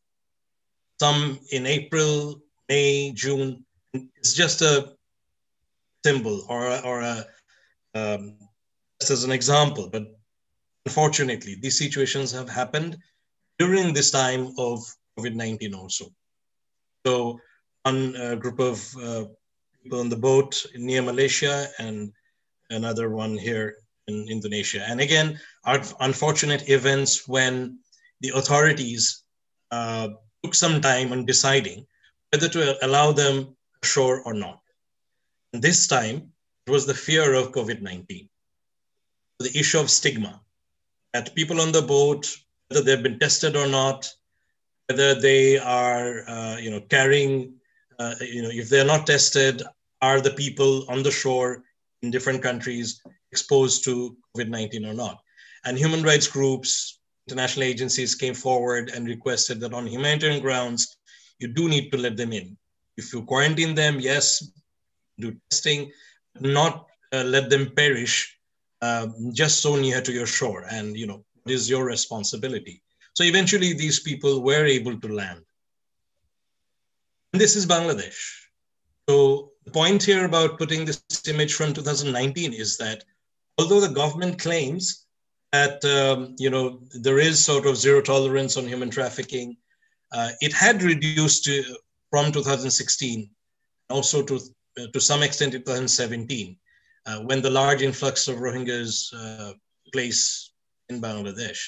Some in April, May, June. It's just a symbol or, or a, um, just as an example, but unfortunately, these situations have happened during this time of COVID-19 also. So one uh, group of uh, people on the boat near Malaysia and another one here in Indonesia. And again, unfortunate events when the authorities uh, took some time on deciding whether to allow them ashore or not. And this time, it was the fear of COVID 19, the issue of stigma that people on the boat, whether they've been tested or not, whether they are, uh, you know, carrying, uh, you know, if they're not tested, are the people on the shore in different countries exposed to COVID 19 or not? And human rights groups, international agencies came forward and requested that on humanitarian grounds, you do need to let them in. If you quarantine them, yes, do testing, not uh, let them perish uh, just so near to your shore. And, you know, it is your responsibility. So eventually these people were able to land. And this is Bangladesh. So the point here about putting this image from 2019 is that although the government claims that um, you know there is sort of zero tolerance on human trafficking, uh, it had reduced to, from 2016, also to uh, to some extent in 2017, uh, when the large influx of Rohingyas uh, place in Bangladesh.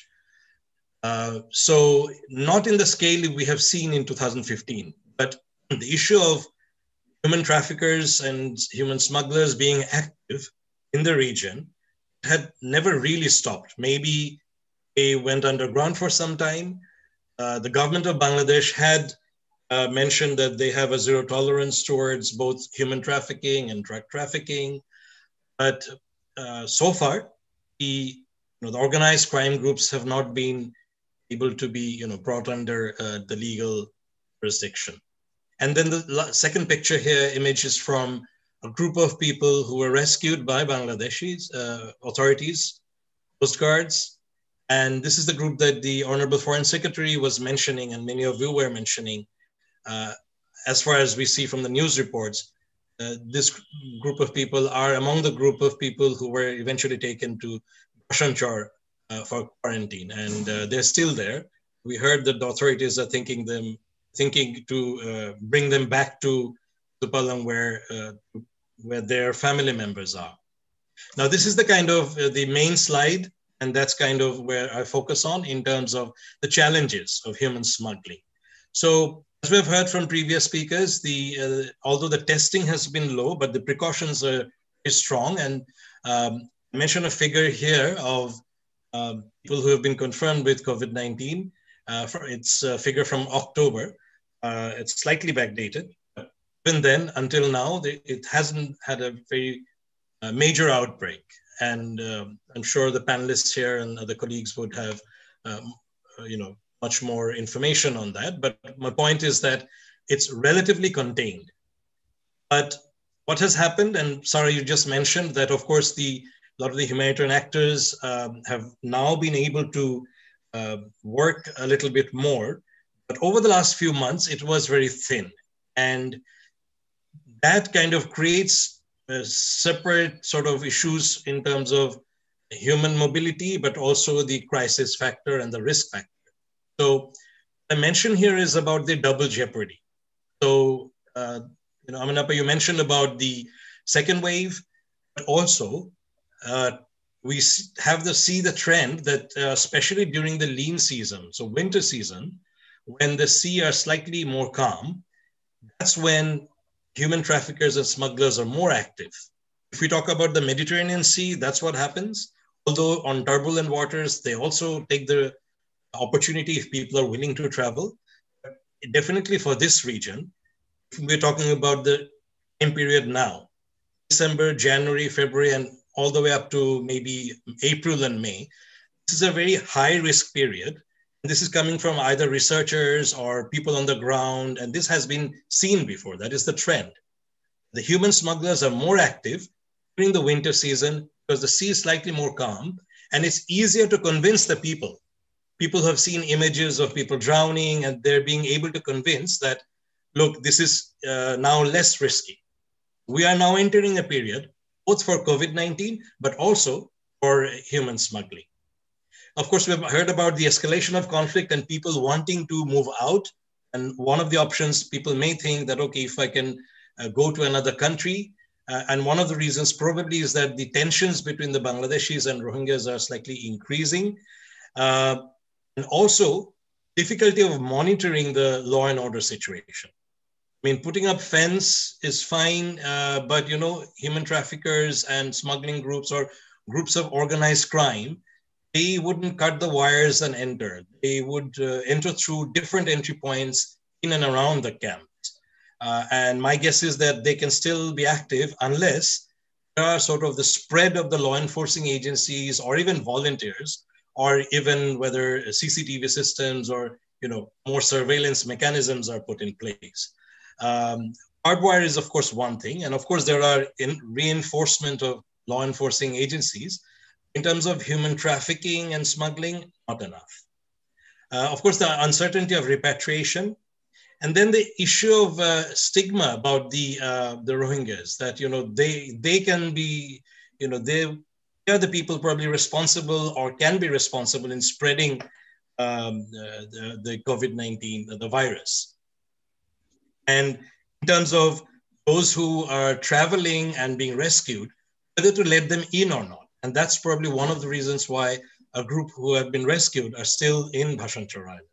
Uh, so not in the scale we have seen in 2015, but the issue of human traffickers and human smugglers being active in the region had never really stopped. Maybe they went underground for some time. Uh, the government of Bangladesh had uh, mentioned that they have a zero tolerance towards both human trafficking and drug trafficking. But uh, so far, the, you know, the organized crime groups have not been able to be you know, brought under uh, the legal jurisdiction. And then the second picture here, image is from a group of people who were rescued by Bangladeshis uh, authorities, Coast Guards. And this is the group that the Honorable Foreign Secretary was mentioning, and many of you were mentioning. Uh, as far as we see from the news reports, uh, this group of people are among the group of people who were eventually taken to Bhasanchar uh, for quarantine, and uh, they're still there. We heard that the authorities are thinking them thinking to uh, bring them back to Palang where, uh, where their family members are. Now, this is the kind of uh, the main slide, and that's kind of where I focus on in terms of the challenges of human smuggling. So, as we've heard from previous speakers, the uh, although the testing has been low, but the precautions are strong. And um, I mentioned a figure here of um, people who have been confirmed with COVID-19. Uh, for, it's a figure from October. Uh, it's slightly backdated. Even then, until now, it hasn't had a very major outbreak. And um, I'm sure the panelists here and other colleagues would have, um, uh, you know, much more information on that. But my point is that it's relatively contained. But what has happened, and sorry, you just mentioned that, of course, the a lot of the humanitarian actors um, have now been able to uh, work a little bit more but over the last few months, it was very thin. And that kind of creates separate sort of issues in terms of human mobility, but also the crisis factor and the risk factor. So I mention here is about the double jeopardy. So, uh, you know, Aminappa, you mentioned about the second wave, but also uh, we have to see the trend that, uh, especially during the lean season, so winter season, when the sea are slightly more calm, that's when human traffickers and smugglers are more active. If we talk about the Mediterranean Sea, that's what happens. Although on turbulent waters, they also take the opportunity if people are willing to travel. Definitely for this region, we're talking about the time period now, December, January, February, and all the way up to maybe April and May. This is a very high risk period this is coming from either researchers or people on the ground, and this has been seen before. That is the trend. The human smugglers are more active during the winter season because the sea is slightly more calm, And it's easier to convince the people. People have seen images of people drowning and they're being able to convince that, look, this is uh, now less risky. We are now entering a period, both for COVID 19, but also for human smuggling. Of course, we've heard about the escalation of conflict and people wanting to move out. And one of the options people may think that, okay, if I can uh, go to another country, uh, and one of the reasons probably is that the tensions between the Bangladeshis and Rohingyas are slightly increasing. Uh, and also difficulty of monitoring the law and order situation. I mean, putting up fence is fine, uh, but you know, human traffickers and smuggling groups or groups of organized crime, they wouldn't cut the wires and enter. They would uh, enter through different entry points in and around the camp. Uh, and my guess is that they can still be active unless there are sort of the spread of the law enforcing agencies or even volunteers, or even whether CCTV systems or you know more surveillance mechanisms are put in place. Um, hardwire is of course one thing, and of course there are in reinforcement of law enforcing agencies. In terms of human trafficking and smuggling, not enough. Uh, of course, the uncertainty of repatriation and then the issue of uh, stigma about the uh, the Rohingyas that you know they they can be you know they are the people probably responsible or can be responsible in spreading um, the, the COVID nineteen the virus. And in terms of those who are traveling and being rescued, whether to let them in or not, and that's probably one of the reasons why a group who have been rescued are still in Bhashan Char Island.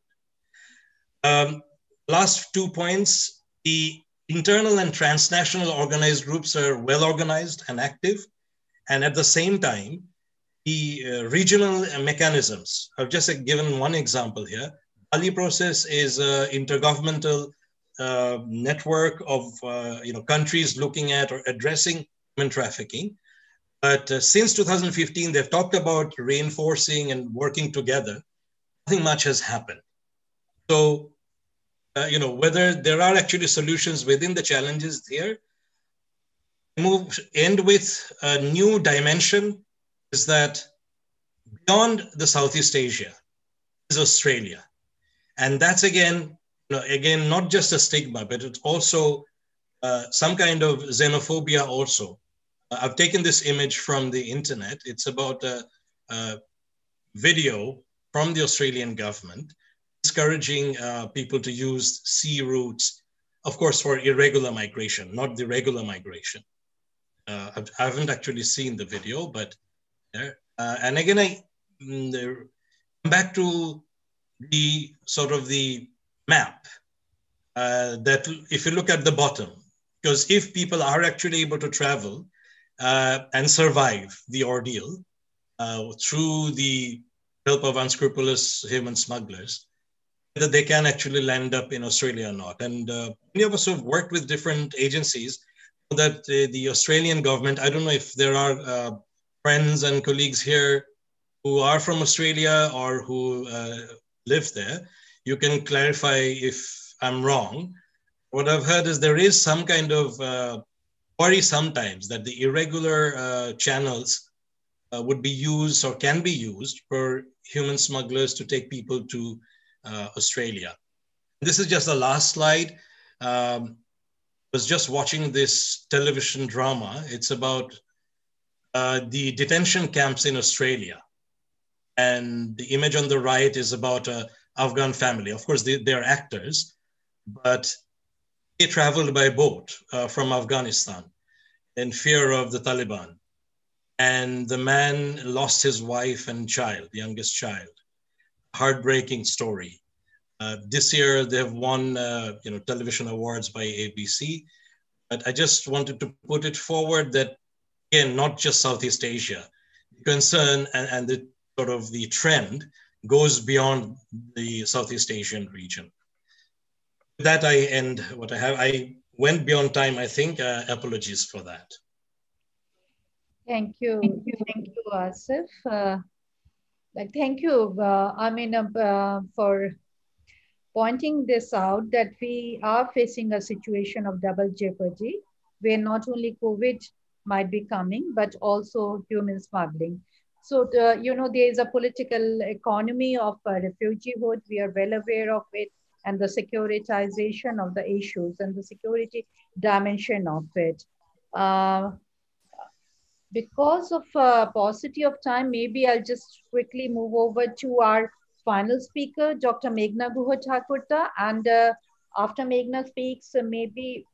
Um, last two points, the internal and transnational organized groups are well organized and active. And at the same time, the uh, regional mechanisms, I've just given one example here. Bali process is an intergovernmental uh, network of uh, you know, countries looking at or addressing human trafficking. But uh, since 2015, they've talked about reinforcing and working together. Nothing much has happened. So uh, you know, whether there are actually solutions within the challenges here. Move end with a new dimension is that beyond the Southeast Asia is Australia, and that's again, you know, again not just a stigma, but it's also uh, some kind of xenophobia. Also, I've taken this image from the internet. It's about a, a video from the Australian government discouraging uh, people to use sea routes, of course, for irregular migration, not the regular migration. Uh, I haven't actually seen the video, but there. Uh, and again, I mm, come back to the sort of the map uh, that if you look at the bottom, because if people are actually able to travel uh, and survive the ordeal uh, through the help of unscrupulous human smugglers, whether they can actually land up in Australia or not. And uh, many of us have worked with different agencies that the Australian government, I don't know if there are uh, friends and colleagues here who are from Australia or who uh, live there. You can clarify if I'm wrong. What I've heard is there is some kind of uh, worry sometimes that the irregular uh, channels would be used or can be used for human smugglers to take people to uh, Australia. This is just the last slide. Um, was just watching this television drama. It's about uh, the detention camps in Australia. And the image on the right is about a Afghan family. Of course, they, they're actors, but they traveled by boat uh, from Afghanistan in fear of the Taliban. And the man lost his wife and child, the youngest child heartbreaking story. Uh, this year they have won, uh, you know, television awards by ABC. But I just wanted to put it forward that again, not just Southeast Asia, concern and, and the sort of the trend goes beyond the Southeast Asian region. That I end what I have. I went beyond time. I think. Uh, apologies for that. Thank you, thank you, thank you Asif. Uh, like, thank you, uh, I mean, uh, uh, for pointing this out that we are facing a situation of double jeopardy where not only COVID might be coming, but also human smuggling. So, uh, you know, there is a political economy of uh, refugiehood. We are well aware of it and the securitization of the issues and the security dimension of it. Uh, because of uh, paucity of time, maybe I'll just quickly move over to our final speaker, Dr. Meghna Guha Thakurta. And uh, after Meghna speaks, uh, maybe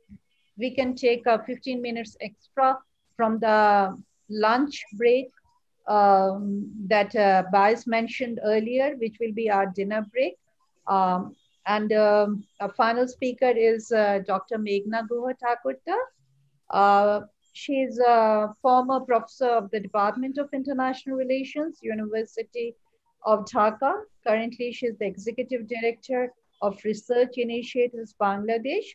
we can take uh, 15 minutes extra from the lunch break um, that uh, Bayes mentioned earlier, which will be our dinner break. Um, and um, our final speaker is uh, Dr. Meghna Guha Thakurta. Uh, she is a former professor of the Department of International Relations, University of Dhaka. Currently, she is the executive director of Research Initiatives Bangladesh.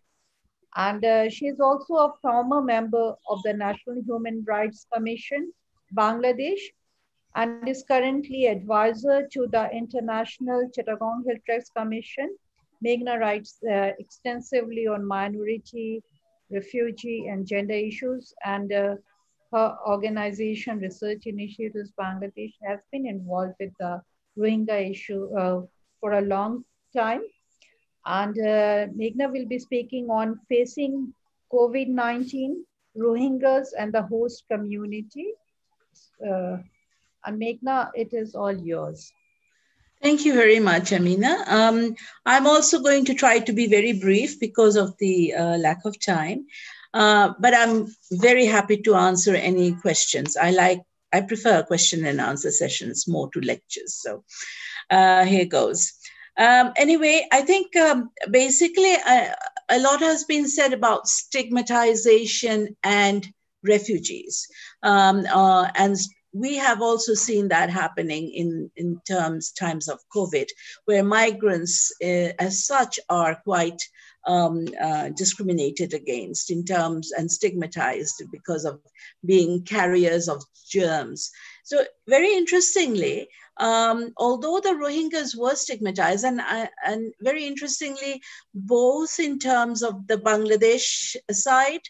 And uh, she is also a former member of the National Human Rights Commission, Bangladesh, and is currently advisor to the International Chittagong Hill Tracts Commission. Meghna writes uh, extensively on minority, refugee, and gender issues, and uh, her organization, Research Initiatives Bangladesh, has been involved with the Rohingya issue uh, for a long time. And uh, Meghna will be speaking on facing COVID-19, Rohingyas and the host community. Uh, and Meghna, it is all yours. Thank you very much, Amina. Um, I'm also going to try to be very brief because of the uh, lack of time, uh, but I'm very happy to answer any questions. I like, I prefer question and answer sessions more to lectures. So uh, here goes. Um, anyway, I think um, basically uh, a lot has been said about stigmatization and refugees um, uh, and we have also seen that happening in, in terms times of COVID, where migrants uh, as such are quite um, uh, discriminated against in terms and stigmatized because of being carriers of germs. So very interestingly, um, although the Rohingyas were stigmatized, and, uh, and very interestingly, both in terms of the Bangladesh side,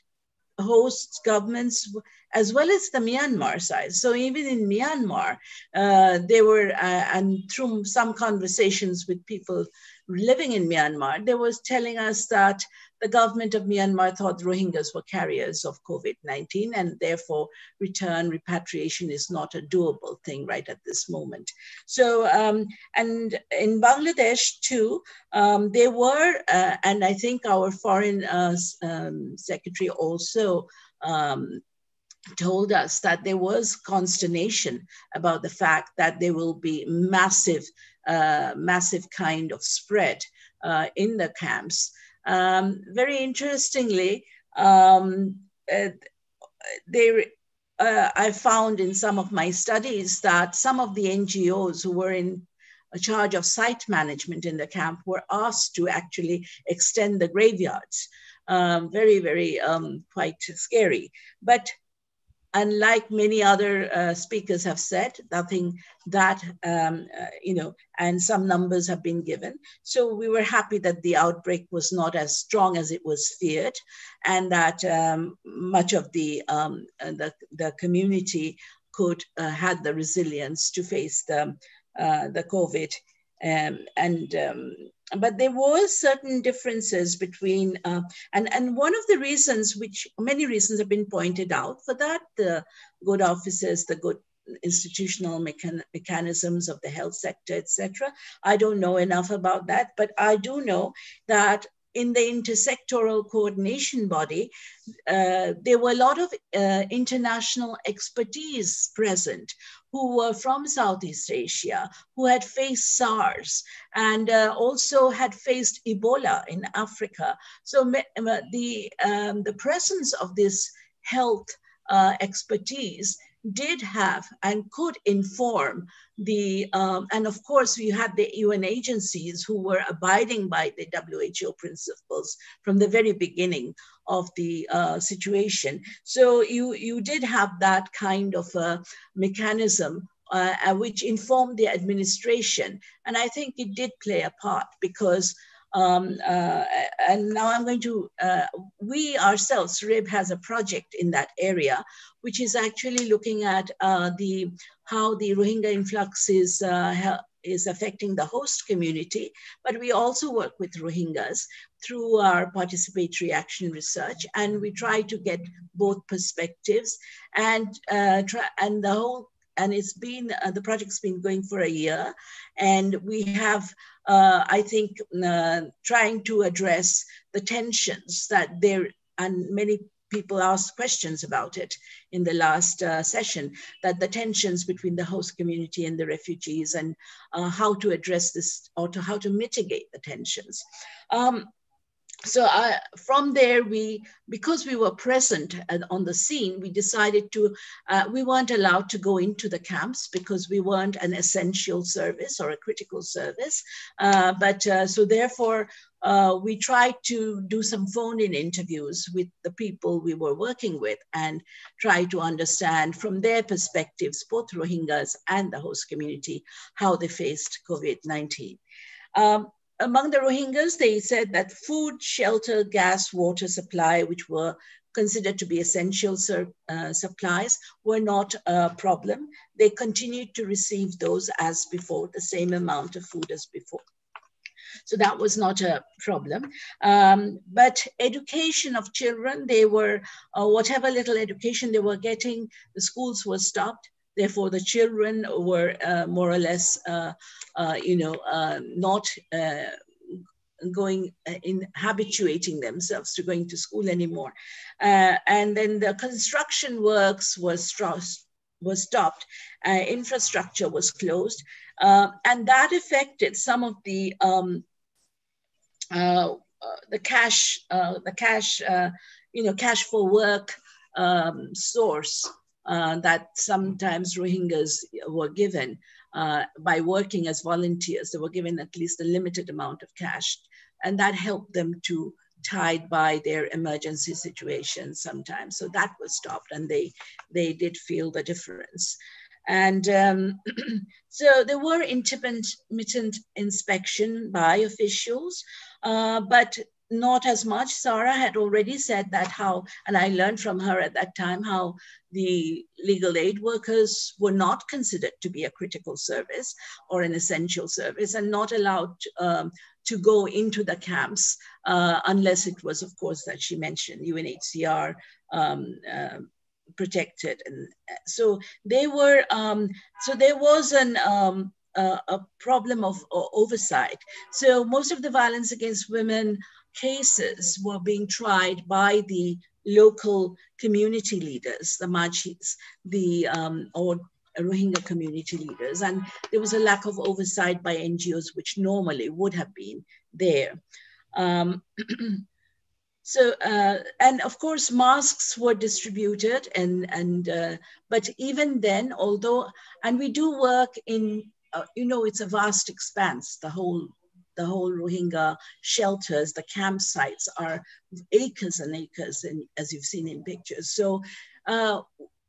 host governments as well as the Myanmar side. So even in Myanmar, uh, they were, uh, and through some conversations with people living in Myanmar, they was telling us that the government of Myanmar thought Rohingyas were carriers of COVID-19 and therefore return repatriation is not a doable thing right at this moment. So, um, and in Bangladesh too, um, they were, uh, and I think our foreign uh, um, secretary also um, told us that there was consternation about the fact that there will be massive, uh, massive kind of spread uh, in the camps. Um, very interestingly, um, uh, they, uh, I found in some of my studies that some of the NGOs who were in charge of site management in the camp were asked to actually extend the graveyards. Um, very, very um, quite scary. But unlike many other uh, speakers have said, nothing that, um, uh, you know, and some numbers have been given. So we were happy that the outbreak was not as strong as it was feared and that um, much of the, um, uh, the, the, community could uh, had the resilience to face the, uh, the COVID um, and um, but there were certain differences between uh, and and one of the reasons which many reasons have been pointed out for that the good offices the good institutional mechan- mechanisms of the health sector etc i don't know enough about that but i do know that in the intersectoral coordination body, uh, there were a lot of uh, international expertise present who were from Southeast Asia, who had faced SARS and uh, also had faced Ebola in Africa. So the, um, the presence of this health uh, expertise did have and could inform the, um, and of course, we had the UN agencies who were abiding by the WHO principles from the very beginning of the uh, situation. So you, you did have that kind of a mechanism uh, which informed the administration. And I think it did play a part because um, uh, and now I'm going to, uh, we ourselves, RIB has a project in that area, which is actually looking at uh, the how the Rohingya influx is, uh, is affecting the host community, but we also work with Rohingyas through our participatory action research, and we try to get both perspectives and uh, try, and the whole and it's been uh, the project's been going for a year and we have uh, i think uh, trying to address the tensions that there and many people asked questions about it in the last uh, session that the tensions between the host community and the refugees and uh, how to address this or to how to mitigate the tensions. Um, so uh, from there we because we were present on the scene we decided to uh, we weren't allowed to go into the camps because we weren't an essential service or a critical service. Uh, but uh, so therefore uh, we tried to do some phone-in interviews with the people we were working with and try to understand from their perspectives both rohingyas and the host community how they faced covid-19 um, among the Rohingyas, they said that food, shelter, gas, water supply, which were considered to be essential uh, supplies, were not a problem. They continued to receive those as before, the same amount of food as before. So that was not a problem. Um, but education of children, they were, uh, whatever little education they were getting, the schools were stopped. Therefore, the children were uh, more or less, uh, uh, you know, uh, not uh, going uh, in habituating themselves to going to school anymore. and then the construction works was was stopped, infrastructure was closed, and that affected some of the um, the cash, the cash, you know, cash for work um, source uh, that sometimes Rohingyas were given uh, by working as volunteers. They were given at least a limited amount of cash, and that helped them to tide by their emergency situations sometimes. So that was stopped, and they they did feel the difference. And um, so there were intermittent inspection by officials, uh, but not as much. Sara had already said that how, and I learned from her at that time how the legal aid workers were not considered to be a critical service or an essential service and not allowed um, to go into the camps uh, unless it was, of course, that she mentioned UNHCR um, uh, protected. And uh, so they were, um, so there was an, um, a problem of oversight. So most of the violence against women cases were being tried by the local community leaders, the Majis, the um, or Rohingya community leaders, and there was a lack of oversight by NGOs, which normally would have been there. Um, so, uh, and of course, masks were distributed, and and uh, but even then, although, and we do work in, uh, you know, it's a vast expanse, the whole the whole Rohingya shelters, the campsites are acres and acres, and as you've seen in pictures. So uh,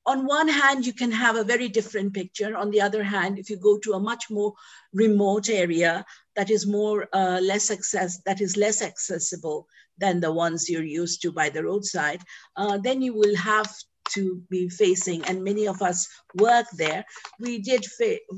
on one hand, you can have a very different picture. On the other hand, if you go to a much more remote area that is more uh, less access, that is less accessible than the ones you're used to by the roadside, uh, then you will have to be facing, and many of us work there, we did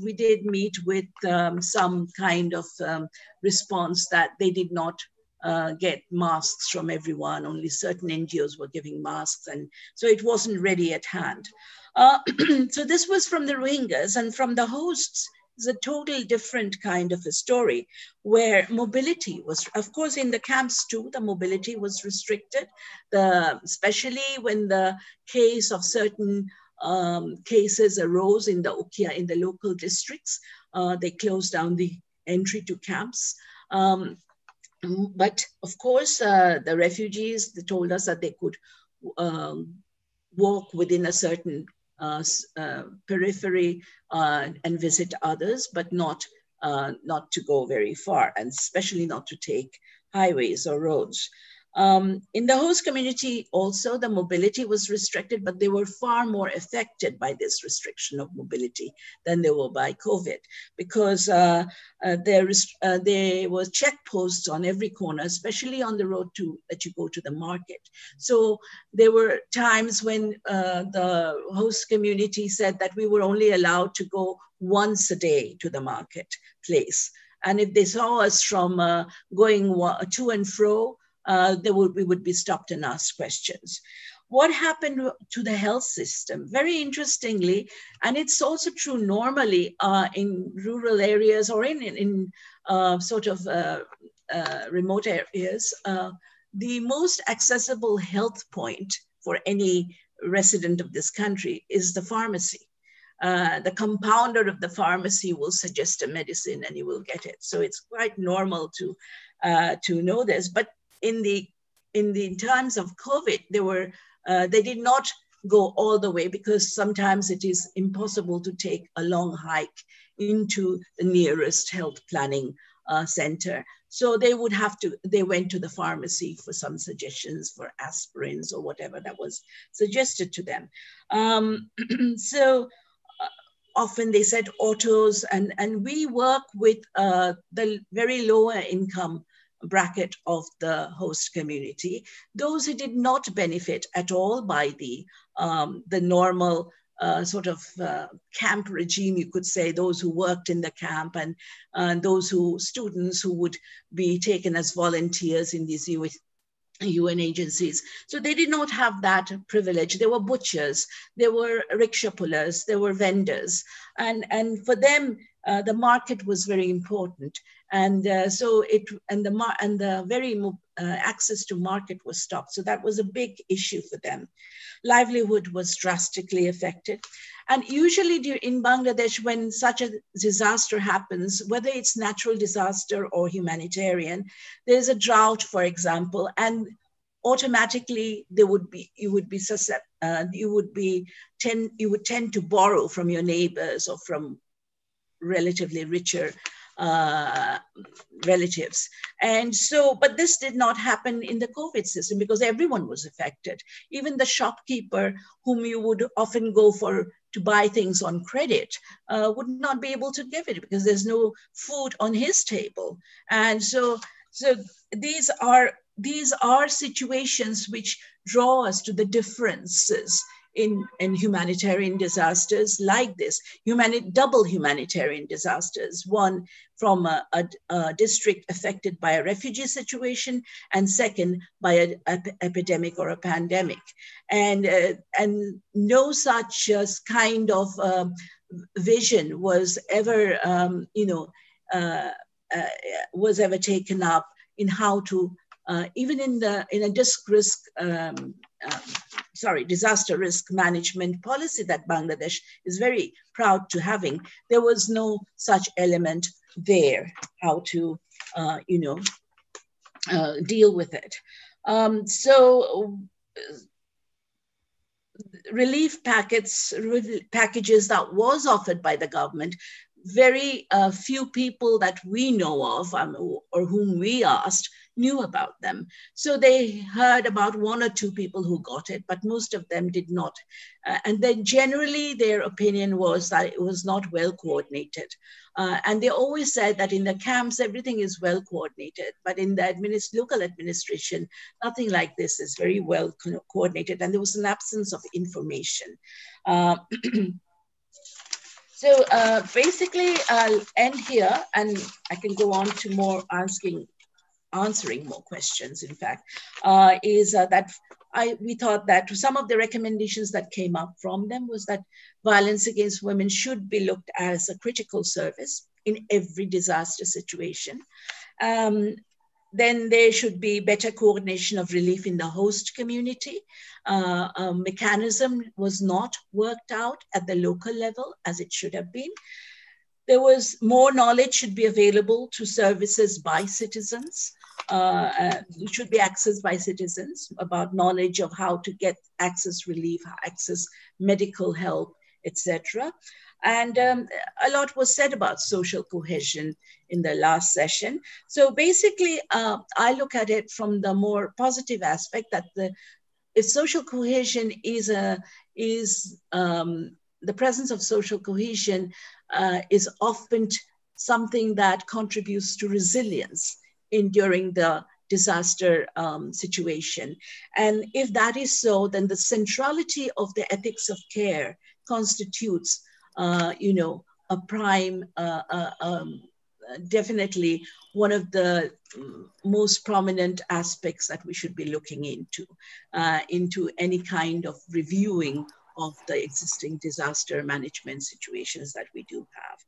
we did meet with um, some kind of um, response that they did not uh, get masks from everyone. Only certain NGOs were giving masks, and so it wasn't ready at hand. Uh, so this was from the Rohingyas and from the hosts is a total different kind of a story where mobility was, of course, in the camps too, the mobility was restricted, the, especially when the case of certain um, cases arose in the Ukia, in the local districts, uh, they closed down the entry to camps. Um, but of course, uh, the refugees they told us that they could um, walk within a certain Uh, uh, periphery uh, and visit others, but not, uh, not to go very far, and especially not to take highways or roads. Um, in the host community also, the mobility was restricted, but they were far more affected by this restriction of mobility than they were by COVID because uh, uh, there, is, uh, there were checkposts on every corner, especially on the road to that you go to the market. So there were times when uh, the host community said that we were only allowed to go once a day to the marketplace. And if they saw us from uh, going to and fro, uh, would, we would be stopped and asked questions. What happened to the health system? Very interestingly, and it's also true normally uh, in rural areas or in, in, in uh, sort of uh, uh, remote areas, uh, the most accessible health point for any resident of this country is the pharmacy. Uh, the compounder of the pharmacy will suggest a medicine and you will get it. So it's quite normal to uh, to know this. But in the in the times of COVID, they were uh, they did not go all the way because sometimes it is impossible to take a long hike into the nearest health planning uh, center. So they would have to, they went to the pharmacy for some suggestions for aspirins or whatever that was suggested to them. Um, so uh, often they said autos and, and we work with uh, the very lower income bracket of the host community, those who did not benefit at all by the, um, the normal uh, sort of uh, camp regime, you could say, those who worked in the camp and uh, those who, students who would be taken as volunteers in these UN agencies. So they did not have that privilege. There were butchers, there were rickshaw pullers, there were vendors. And, and for them, uh, the market was very important. And uh, so it, and the, mar- and the very uh, access to market was stopped. So that was a big issue for them. Livelihood was drastically affected. And usually in Bangladesh, when such a disaster happens, whether it's natural disaster or humanitarian, there's a drought, for example, and automatically there would be you would be uh, you would be tend you would tend to borrow from your neighbors or from relatively richer uh, relatives. And so, but this did not happen in the COVID system because everyone was affected. Even the shopkeeper, whom you would often go for to buy things on credit, uh, would not be able to give it because there's no food on his table. And so, so these are these are situations which draw us to the differences in, in humanitarian disasters like this, humani- double humanitarian disasters, one from a, a, a, district affected by a refugee situation, and second, by an epidemic or a pandemic. And, uh, and no such uh, kind of uh, vision was ever, um, you know, uh, uh, was ever taken up in how to uh, even in the in a disc risk um, um, sorry, disaster risk management policy that Bangladesh is very proud to having, there was no such element there, how to, uh, you know, uh, deal with it. Um, so relief packets, packages that was offered by the government, very uh, few people that we know of um, or whom we asked knew about them. So they heard about one or two people who got it, but most of them did not. Uh, and then generally their opinion was that it was not well coordinated. Uh, and they always said that in the camps, everything is well coordinated, but in the administ local administration, nothing like this is very well co coordinated. And there was an absence of information. Uh, So uh, basically, I'll end here and I can go on to more asking answering more questions, in fact, uh, is uh, that I, we thought that some of the recommendations that came up from them was that violence against women should be looked at as a critical service in every disaster situation. Um, then there should be better coordination of relief in the host community. Uh, a mechanism was not worked out at the local level as it should have been. There was more knowledge should be available to services by citizens uh, should be accessed by citizens about knowledge of how to get access relief, access medical help, etc. And um, a lot was said about social cohesion in the last session. So basically, uh, I look at it from the more positive aspect that the if social cohesion is a is um, the presence of social cohesion uh, is often something that contributes to resilience in during the disaster um, situation. And if that is so, then the centrality of the ethics of care constitutes, uh, you know, a prime, uh, uh, um, definitely one of the most prominent aspects that we should be looking into, uh, into any kind of reviewing of the existing disaster management situations that we do have.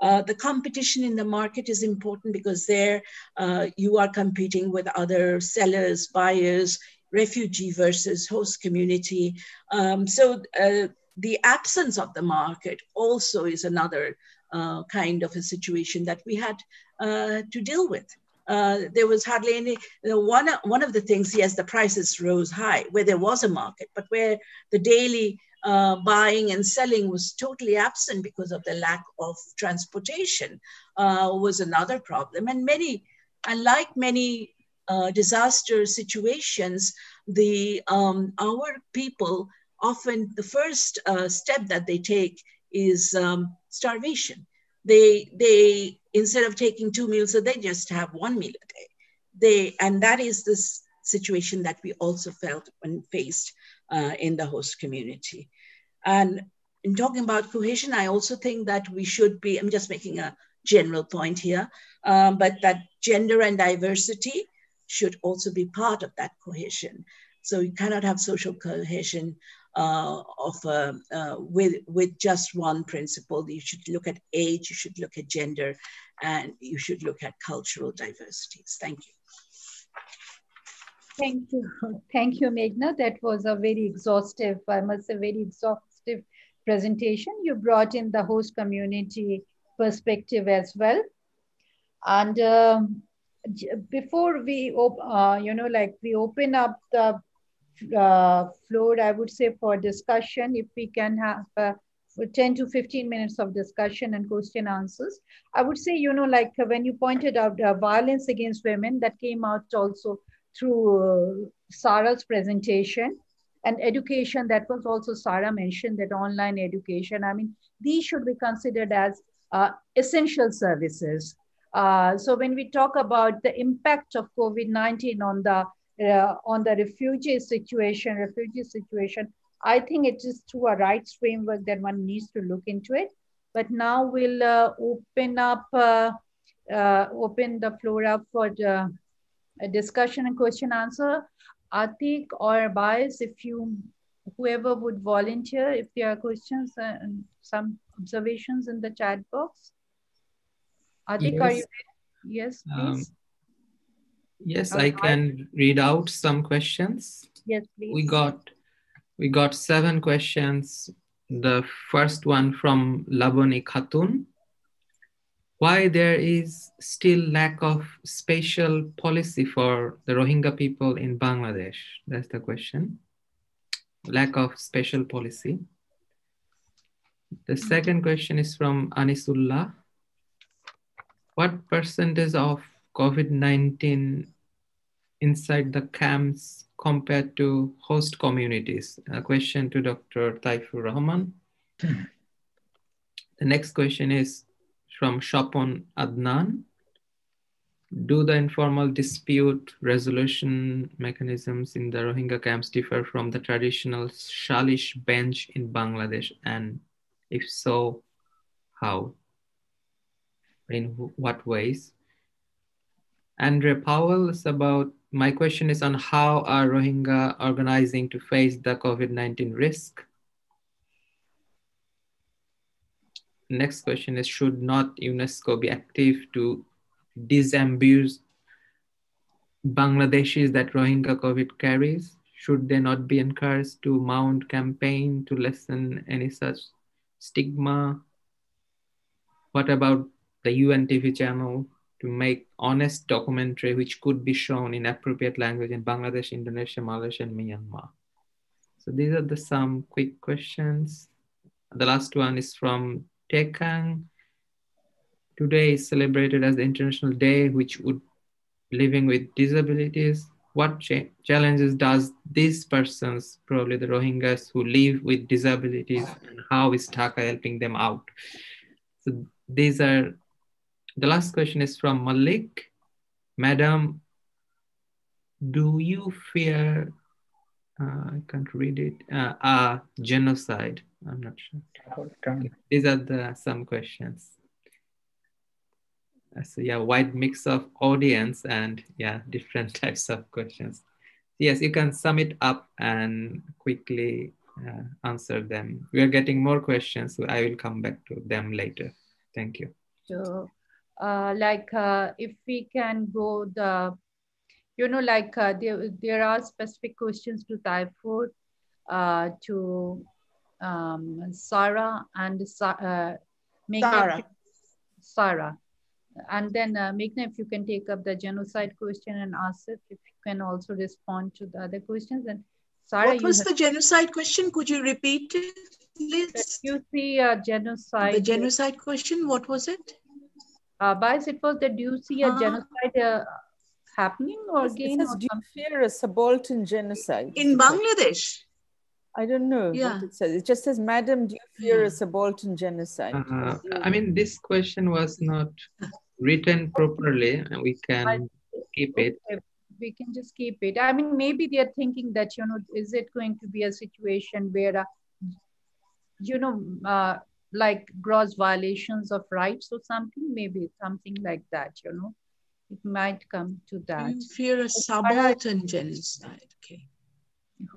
Uh, the competition in the market is important because there uh, you are competing with other sellers, buyers, refugee versus host community. Um, so uh, the absence of the market also is another uh, kind of a situation that we had uh, to deal with. Uh, there was hardly any you know, one one of the things yes the prices rose high where there was a market but where the daily uh, buying and selling was totally absent because of the lack of transportation uh, was another problem. And many, unlike many uh, disaster situations, the um, our people often the first uh, step that they take is um, starvation. They they instead of taking two meals a day, just have one meal a day. They and that is this situation that we also felt when faced uh, in the host community. And in talking about cohesion, I also think that we should be, I'm just making a general point here, um, but that gender and diversity should also be part of that cohesion. So you cannot have social cohesion uh, of uh, uh, with with just one principle. You should look at age, you should look at gender, and you should look at cultural diversities. Thank you. Thank you. Thank you, Meghna. That was a very exhaustive, I must say, very exhaustive presentation. You brought in the host community perspective as well. And um, before we, uh, you know, like we open up the uh, floor, I would say for discussion, if we can have uh, 10 to 15 minutes of discussion and question answers. I would say, you know, like when you pointed out uh, violence against women, that came out also through uh, Sara's presentation and education that was also Sara mentioned that online education. I mean, these should be considered as uh, essential services. Uh, so when we talk about the impact of COVID-19 on the uh, on the refugee situation, refugee situation, I think it is through a rights framework that one needs to look into it. But now we'll uh, open up, uh, open the floor up for the a discussion and question answer. Atik or Bayes, if you, whoever would volunteer, if there are questions and some observations in the chat box. Atik, yes. are you ready? Yes, um, please. Um, yes, I can read out some questions. Yes, please. We got, we got seven questions. The first one from Laboni Khatun why there is still lack of spatial policy for the Rohingya people in Bangladesh? That's the question. Lack of spatial policy. The second question is from Anisullah. What percentage of COVID-19 inside the camps compared to host communities? A question to Dr. Taifur Rahman. the next question is, from Shapan Adnan. Do the informal dispute resolution mechanisms in the Rohingya camps differ from the traditional Shalish bench in Bangladesh? And if so, how? In what ways? Andre Powell is about, my question is on how are Rohingya organizing to face the COVID-19 risk? next question is should not UNESCO be active to disabuse Bangladeshis that Rohingya COVID carries? Should they not be encouraged to mount campaign to lessen any such stigma? What about the UN TV channel to make honest documentary which could be shown in appropriate language in Bangladesh, Indonesia, Malaysia, and Myanmar? So these are the some quick questions. The last one is from Tekang. Today is celebrated as the International Day, which would living with disabilities. What cha challenges does these persons, probably the Rohingyas who live with disabilities, and how is Dhaka helping them out? So these are, the last question is from Malik. Madam, do you fear, uh, I can't read it, uh, uh, genocide? I'm not sure. These are the some questions. Uh, so yeah, wide mix of audience and yeah, different types of questions. Yes, you can sum it up and quickly uh, answer them. We are getting more questions, so I will come back to them later. Thank you. So, uh, like uh, if we can go the, you know, like uh, there, there are specific questions to Taifu, uh, to um, Sara and uh, Sara. Sara. And then uh, Meghna, if you can take up the genocide question and Asif, if you can also respond to the other questions. And Sara, what was the genocide question? Could you repeat it, please? You see a genocide. The genocide question, what was it? Uh, Bayes, it was that do you see a uh, genocide uh, happening or again? It says, do you fear a subaltern genocide? In Bangladesh? I don't know yeah. what it says. It just says, Madam, do you fear yeah. a subaltern genocide? Uh, I mean, this question was not written properly and we can keep it. Okay. We can just keep it. I mean, maybe they're thinking that, you know, is it going to be a situation where, uh, you know, uh, like gross violations of rights or something, maybe something like that, you know, it might come to that. You fear a subaltern genocide. Okay.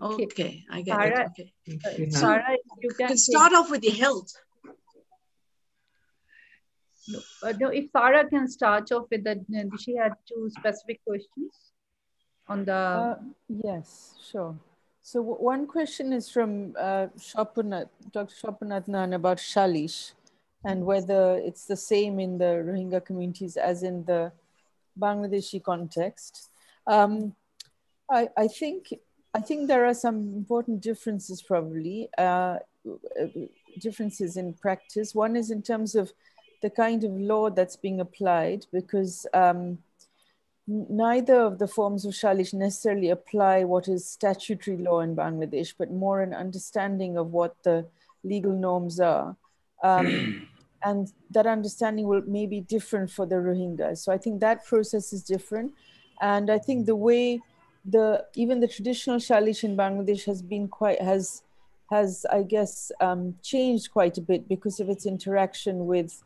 Okay, okay I get Sara, it. Okay. Uh, Sara, you can, can start off with the health. No, uh, no, if Sara can start off with that, she had two specific questions on the. Uh, yes, sure. So one question is from uh, Dr. Shapan Adnan about Shalish and whether it's the same in the Rohingya communities as in the Bangladeshi context. Um, I, I, think I think there are some important differences probably, uh, differences in practice. One is in terms of the kind of law that's being applied because um, neither of the forms of shalish necessarily apply what is statutory law in Bangladesh, but more an understanding of what the legal norms are. Um, and that understanding will may be different for the Rohingyas. So I think that process is different. And I think the way the even the traditional shalish in Bangladesh has been quite has has I guess um, changed quite a bit because of its interaction with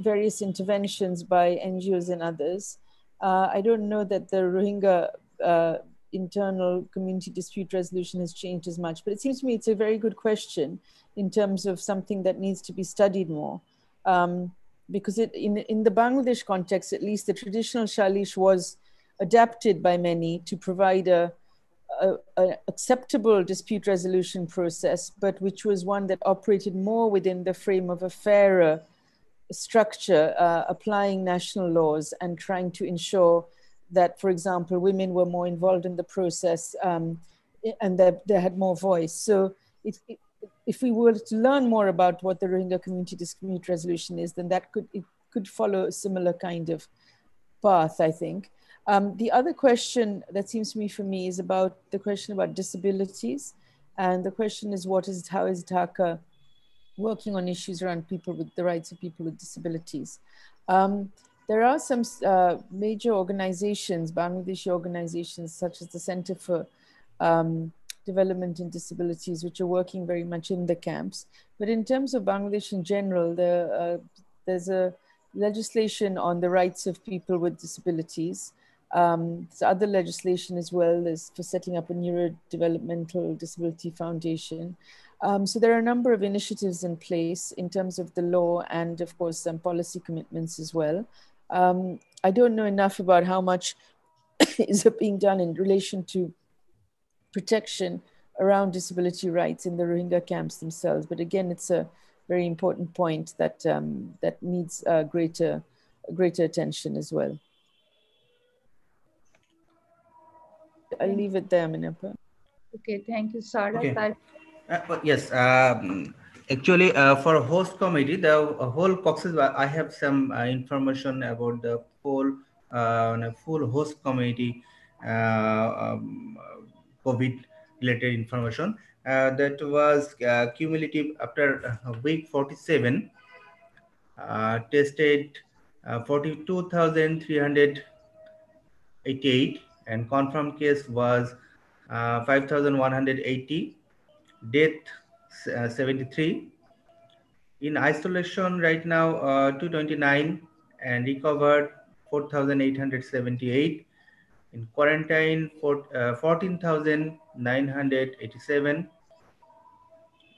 various interventions by NGOs and others. Uh, I don't know that the Rohingya uh, internal community dispute resolution has changed as much, but it seems to me it's a very good question in terms of something that needs to be studied more. Um, because it, in, in the Bangladesh context, at least the traditional shalish was adapted by many to provide a, a, acceptable dispute resolution process, but which was one that operated more within the frame of a fairer structure uh, applying national laws and trying to ensure that, for example, women were more involved in the process um, and that they had more voice. So it, it, if we were to learn more about what the Rohingya community dispute resolution is, then that could, it could follow a similar kind of path, I think. Um, the other question that seems to me for me is about the question about disabilities. And the question is, what is, how is Dhaka working on issues around people with the rights of people with disabilities. Um, there are some uh, major organizations, Bangladeshi organizations, such as the Center for um, Development in Disabilities, which are working very much in the camps. But in terms of Bangladesh in general, the, uh, there's a legislation on the rights of people with disabilities. Um, there's other legislation as well There's for setting up a neurodevelopmental disability foundation. Um, so there are a number of initiatives in place in terms of the law and of course some policy commitments as well. Um, I don't know enough about how much is being done in relation to protection around disability rights in the Rohingya camps themselves. But again, it's a very important point that, um, that needs uh, greater, greater attention as well. I'll leave it there, Minepa. Okay, thank you, Sara. Okay. Uh, yes, um, Actually, uh, for host committee, the uh, whole Cox's, I have some uh, information about the full, uh, full host committee um, COVID related information. that was cumulative after week 47, tested 42,388 and confirmed case was 5,180 death uh, 73 in isolation right now uh, 229 and recovered 4878 in quarantine for uh, 14987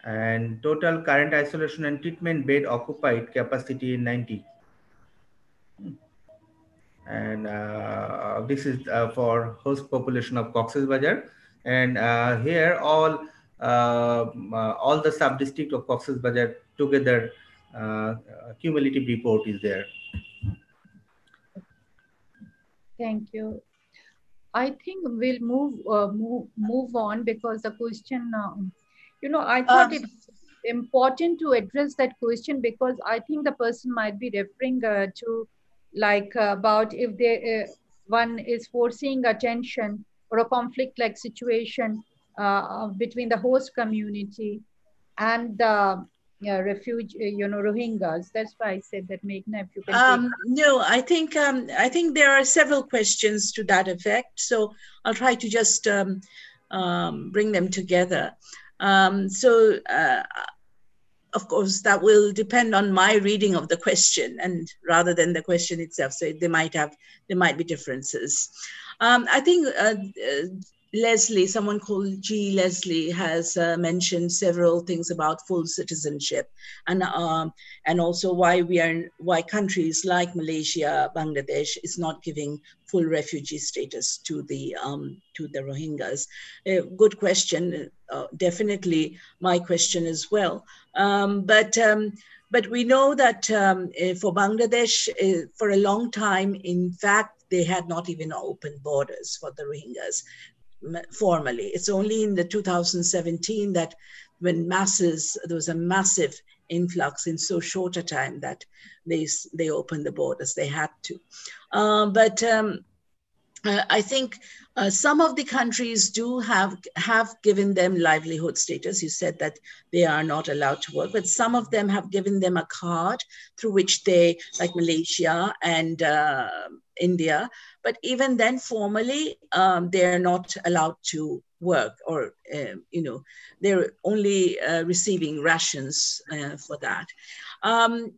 and total current isolation and treatment bed occupied capacity 90 and uh, this is uh, for host population of Cox's Bazar. And uh, here all all the sub-district of Cox's Bazar together uh, cumulative report is there. Thank you. I think we'll move uh, move move on because the question, um, you know, I thought um, it's important to address that question because I think the person might be referring uh, to like uh, about if they uh, one is foreseeing a tension or a conflict like situation uh, between the host community and the yeah, refuge, uh, you know, Rohingyas. That's why I said that, Meghna, if you can. Um, no, I think um, I think there are several questions to that effect. So I'll try to just um, um, bring them together. Um, so, uh, of course, that will depend on my reading of the question, and rather than the question itself. So they might have there might be differences. Um, I think uh, uh Leslie, someone called G. Leslie, has uh, mentioned several things about full citizenship, and um, and also why we are why countries like Malaysia, Bangladesh is not giving full refugee status to the um, to the Rohingyas. Uh, good question, uh, definitely my question as well. Um, but um, but we know that um, eh, for Bangladesh, uh, for a long time, in fact, they had not even opened borders for the Rohingyas formally. It's only in the 2017 that when masses, there was a massive influx in so short a time that they, they opened the borders, they had to. Uh, but um, uh, I think uh, some of the countries do have have given them livelihood status. You said that they are not allowed to work, but some of them have given them a card through which they, like Malaysia and uh, India, but even then, formally, um, they're not allowed to work, or uh, you know, they're only uh, receiving rations uh, for that. Um,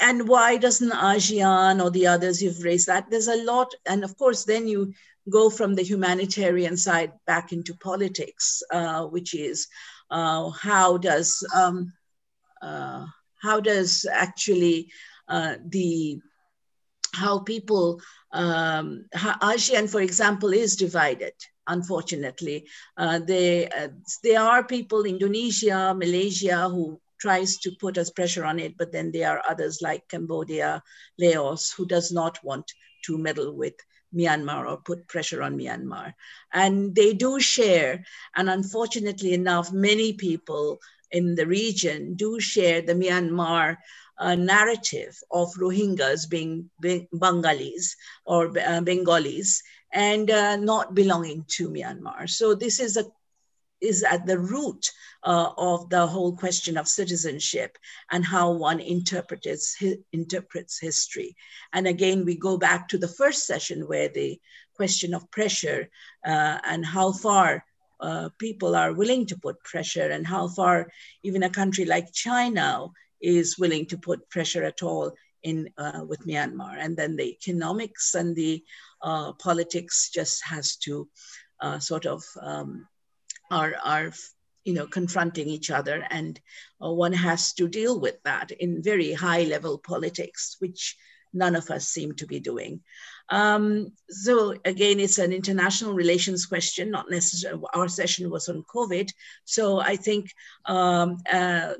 and why doesn't ASEAN or the others you've raised that? There's a lot, and of course, then you go from the humanitarian side back into politics, uh, which is uh, how does um, uh, how does actually the how people um, how ASEAN, for example, is divided. Unfortunately, uh, they, uh, there are people, Indonesia, Malaysia, who tries to put us pressure on it, but then there are others like Cambodia, Laos, who does not want to meddle with Myanmar or put pressure on Myanmar. And they do share, and unfortunately enough, many people in the region do share the Myanmar uh, narrative of Rohingyas being Bengalis or uh, Bengalis and uh, not belonging to Myanmar. So this is a is at the root uh, of the whole question of citizenship and how one interprets, interprets history. And again, we go back to the first session where the question of pressure uh, and how far uh, people are willing to put pressure and how far even a country like China is willing to put pressure at all in uh, with Myanmar. And then the economics and the uh, politics just has to uh, sort of um, are, are you know, confronting each other. And uh, one has to deal with that in very high level politics, which none of us seem to be doing. Um, so again, it's an international relations question, not necessarily, our session was on COVID. So I think um, uh,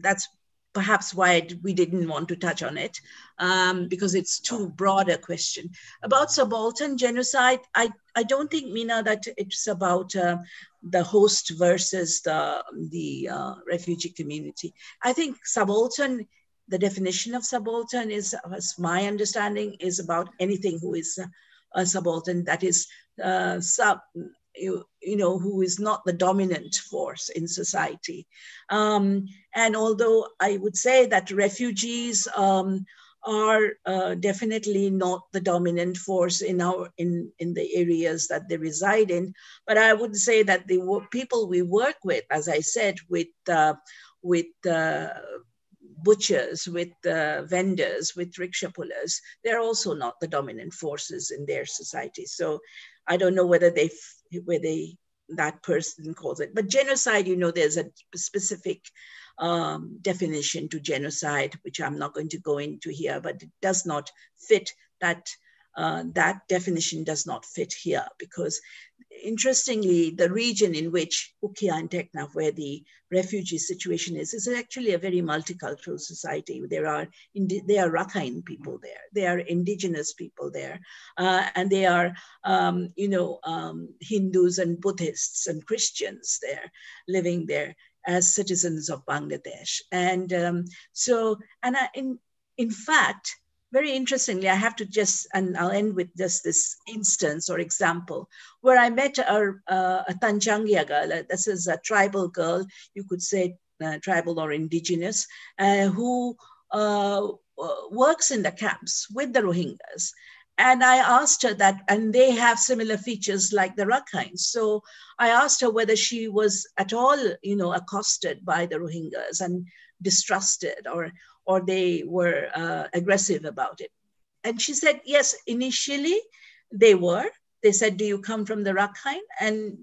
that's perhaps why we didn't want to touch on it um, because it's too broad a question. About subaltern genocide, I, I don't think, Mina, that it's about uh, the host versus the, the uh, refugee community. I think subaltern, the definition of subaltern is, as my understanding, is about anything who is a subaltern, that is uh, sub, you, you know, who is not the dominant force in society. Um, and although I would say that refugees um, are uh, definitely not the dominant force in our in in the areas that they reside in, but I would say that the people we work with, as I said, with uh, with uh, butchers, with uh, vendors, with rickshaw pullers, they're also not the dominant forces in their society. So I don't know whether they where they that person calls it. But genocide, you know, there's a specific um, definition to genocide, which I'm not going to go into here, but it does not fit that uh, that definition does not fit here because interestingly, the region in which Ukia and Teknaf, where the refugee situation is, is actually a very multicultural society. There are, there are Rakhine people there, there are indigenous people there, uh, and they are, um, you know, um, Hindus and Buddhists and Christians there living there as citizens of Bangladesh. And um, so, and I, in, in fact, very interestingly, I have to just, and I'll end with just this instance or example, where I met a, a Tanchangya girl. This is a tribal girl, you could say uh, tribal or indigenous, uh, who uh, works in the camps with the Rohingyas. And I asked her that, and they have similar features like the Rakhines. So I asked her whether she was at all, you know, accosted by the Rohingyas and distrusted or or they were uh, aggressive about it. And she said, yes, initially they were. They said, do you come from the Rakhine? And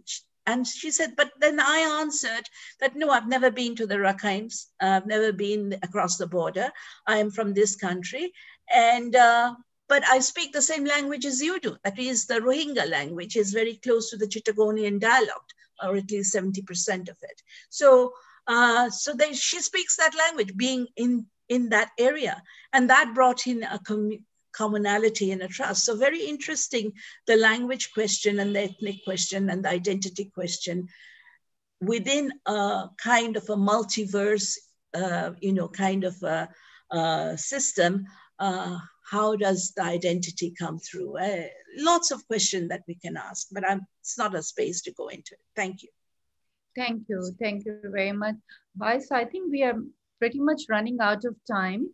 and she said, but then I answered that no, I've never been to the Rakhines. I've never been across the border. I am from this country. And, uh, but I speak the same language as you do. That is the Rohingya language is very close to the Chittagonian dialect, or at least 70% of it. So, uh, so they, she speaks that language, being in in that area. And that brought in a com- commonality and a trust. So, very interesting the language question and the ethnic question and the identity question within a kind of a multiverse, uh, you know, kind of a, a system. Uh, how does the identity come through? Uh, lots of questions that we can ask, but I'm, it's not a space to go into. It. Thank you. Thank you. Thank you very much. Bayes, I think we are pretty much running out of time.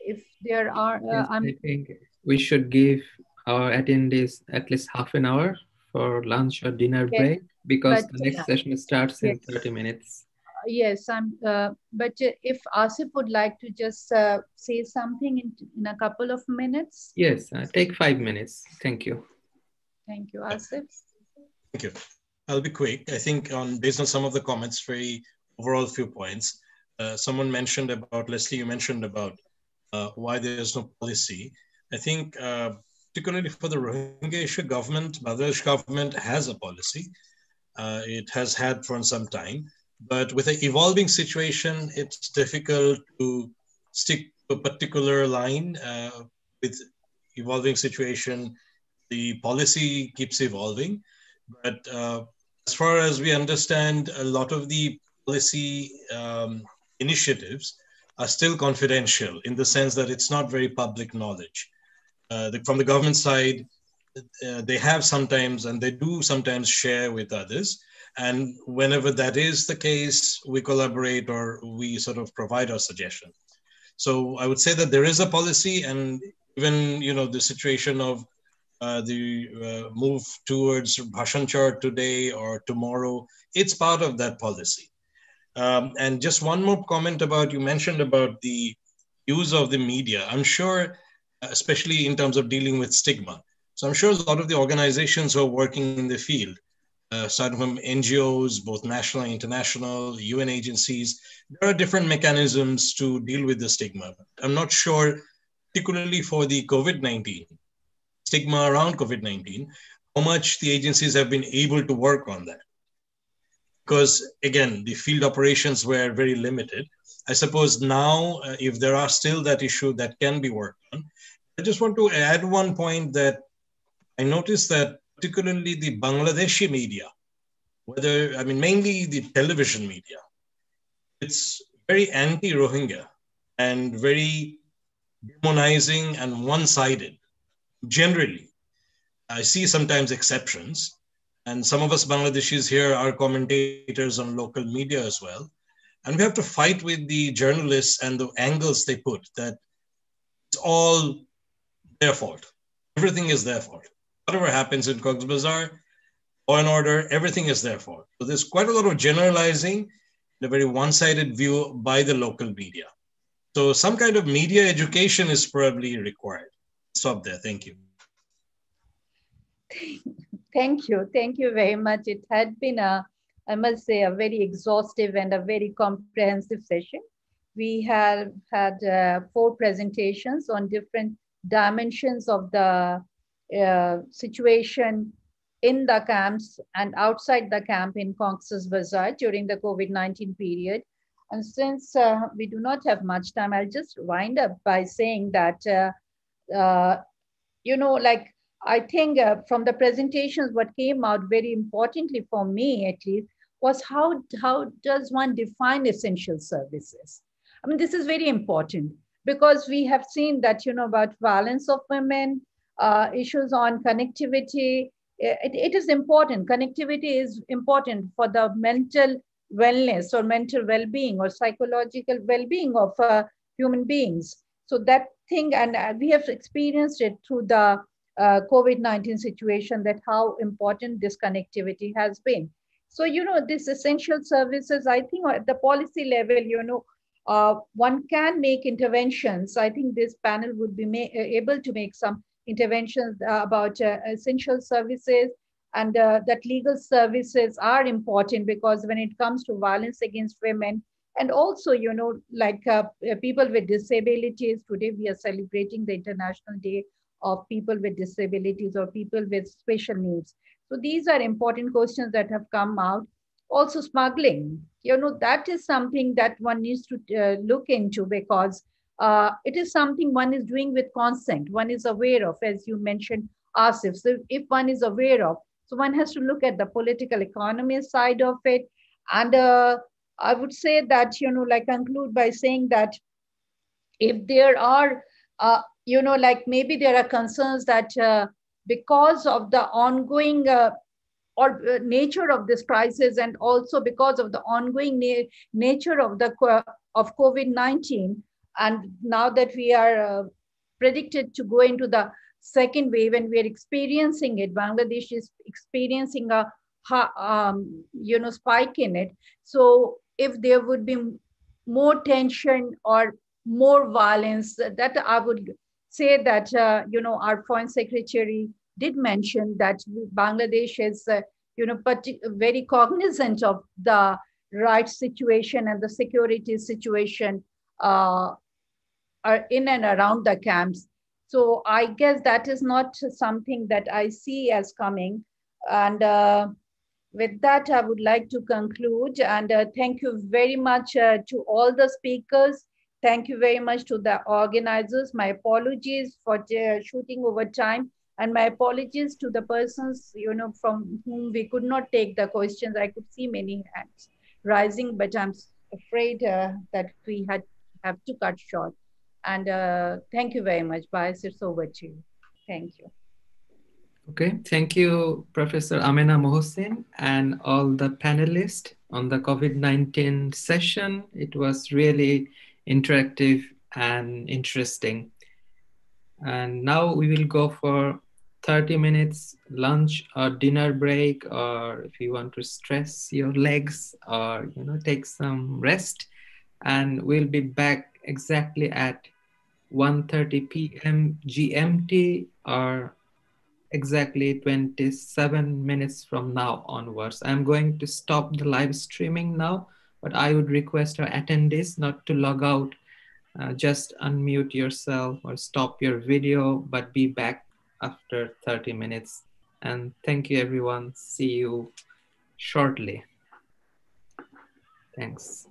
If there are, uh, yes, i think we should give our attendees at least half an hour for lunch or dinner okay. break because but, the next session starts yes. in 30 minutes. Yes, I'm. Uh, but if Asif would like to just uh, say something in, in a couple of minutes. Yes, uh, take five minutes. Thank you. Thank you, Asif. Thank you. I'll be quick. I think on based on some of the comments, very overall few points. Uh, someone mentioned about, Leslie, you mentioned about uh, why there's no policy. I think uh, particularly for the Rohingya issue, government, Bangladesh government has a policy. Uh, it has had for some time, but with an evolving situation, it's difficult to stick to a particular line with evolving situation. The policy keeps evolving, but as far as we understand, a lot of the policy um, initiatives are still confidential in the sense that it's not very public knowledge. Uh, the, from the government side, uh, they have sometimes and they do sometimes share with others. And whenever that is the case, we collaborate or we sort of provide our suggestion. So I would say that there is a policy, and even you know the situation of uh, the uh, move towards Bhashanchar today or tomorrow, it's part of that policy. Um, and just one more comment about you mentioned about the use of the media. I'm sure, especially in terms of dealing with stigma. So I'm sure a lot of the organizations who are working in the field, uh, starting from NGOs, both national and international, UN agencies, there are different mechanisms to deal with the stigma. I'm not sure, particularly for the COVID 19, stigma around COVID 19, how much the agencies have been able to work on that because again the field operations were very limited I suppose now, uh, if there are still that issue that can be worked on, I just want to add one point that I noticed that particularly the Bangladeshi media, whether, I mean, mainly the television media, it's very anti Rohingya and very demonizing and one sided. Generally, I see sometimes exceptions. And some of us Bangladeshis here are commentators on local media as well. And we have to fight with the journalists and the angles they put that it's all their fault. Everything is their fault. Whatever happens in Cox's Bazar, law and order, everything is their fault. So there's quite a lot of generalizing, a very one-sided view by the local media. So some kind of media education is probably required. Stop there. Thank you. Thank you. Thank you very much. It had been a, I must say, a very exhaustive and a very comprehensive session. We have had uh, four presentations on different dimensions of the uh, situation in the camps and outside the camp in Cox's Bazar during the COVID-19 period. And since uh, we do not have much time, I'll just wind up by saying that, uh, uh you know, like I think uh, from the presentations, what came out very importantly for me at least was how, how does one define essential services? I mean, this is very important because we have seen that, you know, about violence of women, uh, issues on connectivity. It, it is important. Connectivity is important for the mental wellness or mental well-being or psychological well-being of uh, human beings. So that thing, and uh, we have experienced it through the uh, COVID-19 situation that how important this connectivity has been. So, you know, this essential services, I think at the policy level, you know, uh, one can make interventions. I think this panel would be uh, able to make some interventions uh, about uh, essential services and uh, that legal services are important because when it comes to violence against women and also you know like people with disabilities today we are celebrating the international day of people with disabilities or people with special needs. So these are important questions that have come out. Also smuggling, you know, that is something that one needs to uh, look into because uh, it is something one is doing with consent, one is aware of, as you mentioned, Asif. So if one is aware of, so one has to look at the political economy side of it. And uh, I would say that, you know, like conclude by saying that if there are uh, you know, like maybe there are concerns that uh, because of the ongoing uh, or uh, nature of this crisis and also because of the ongoing na nature of the of COVID-19 and now that we are uh, predicted to go into the second wave and we are experiencing it, Bangladesh is experiencing a um, you know spike in it. So if there would be more tension or more violence, that I would say that, uh, you know, our foreign secretary did mention that Bangladesh is, uh, you know, very cognizant of the rights situation and the security situation uh, are in and around the camps. So I guess that is not something that I see as coming. And uh, with that, I would like to conclude and uh, thank you very much uh, to all the speakers Thank you very much to the organizers. My apologies for shooting over time and my apologies to the persons, you know, from whom we could not take the questions. I could see many hands rising, but I'm afraid uh, that we had have to cut short. And uh, thank you very much. Bye. It's over to you. Thank you. Okay, thank you, Professor Amena Mohsin and all the panelists on the COVID-19 session. It was really interactive and interesting. And now we will go for 30 minutes lunch or dinner break, or if you want to stress your legs or you know take some rest. And we'll be back exactly at 1.30 p.m. GMT or exactly 27 minutes from now onwards. I'm going to stop the live streaming now but I would request our attendees not to log out. Uh, just unmute yourself or stop your video, but be back after 30 minutes. And thank you, everyone. See you shortly. Thanks.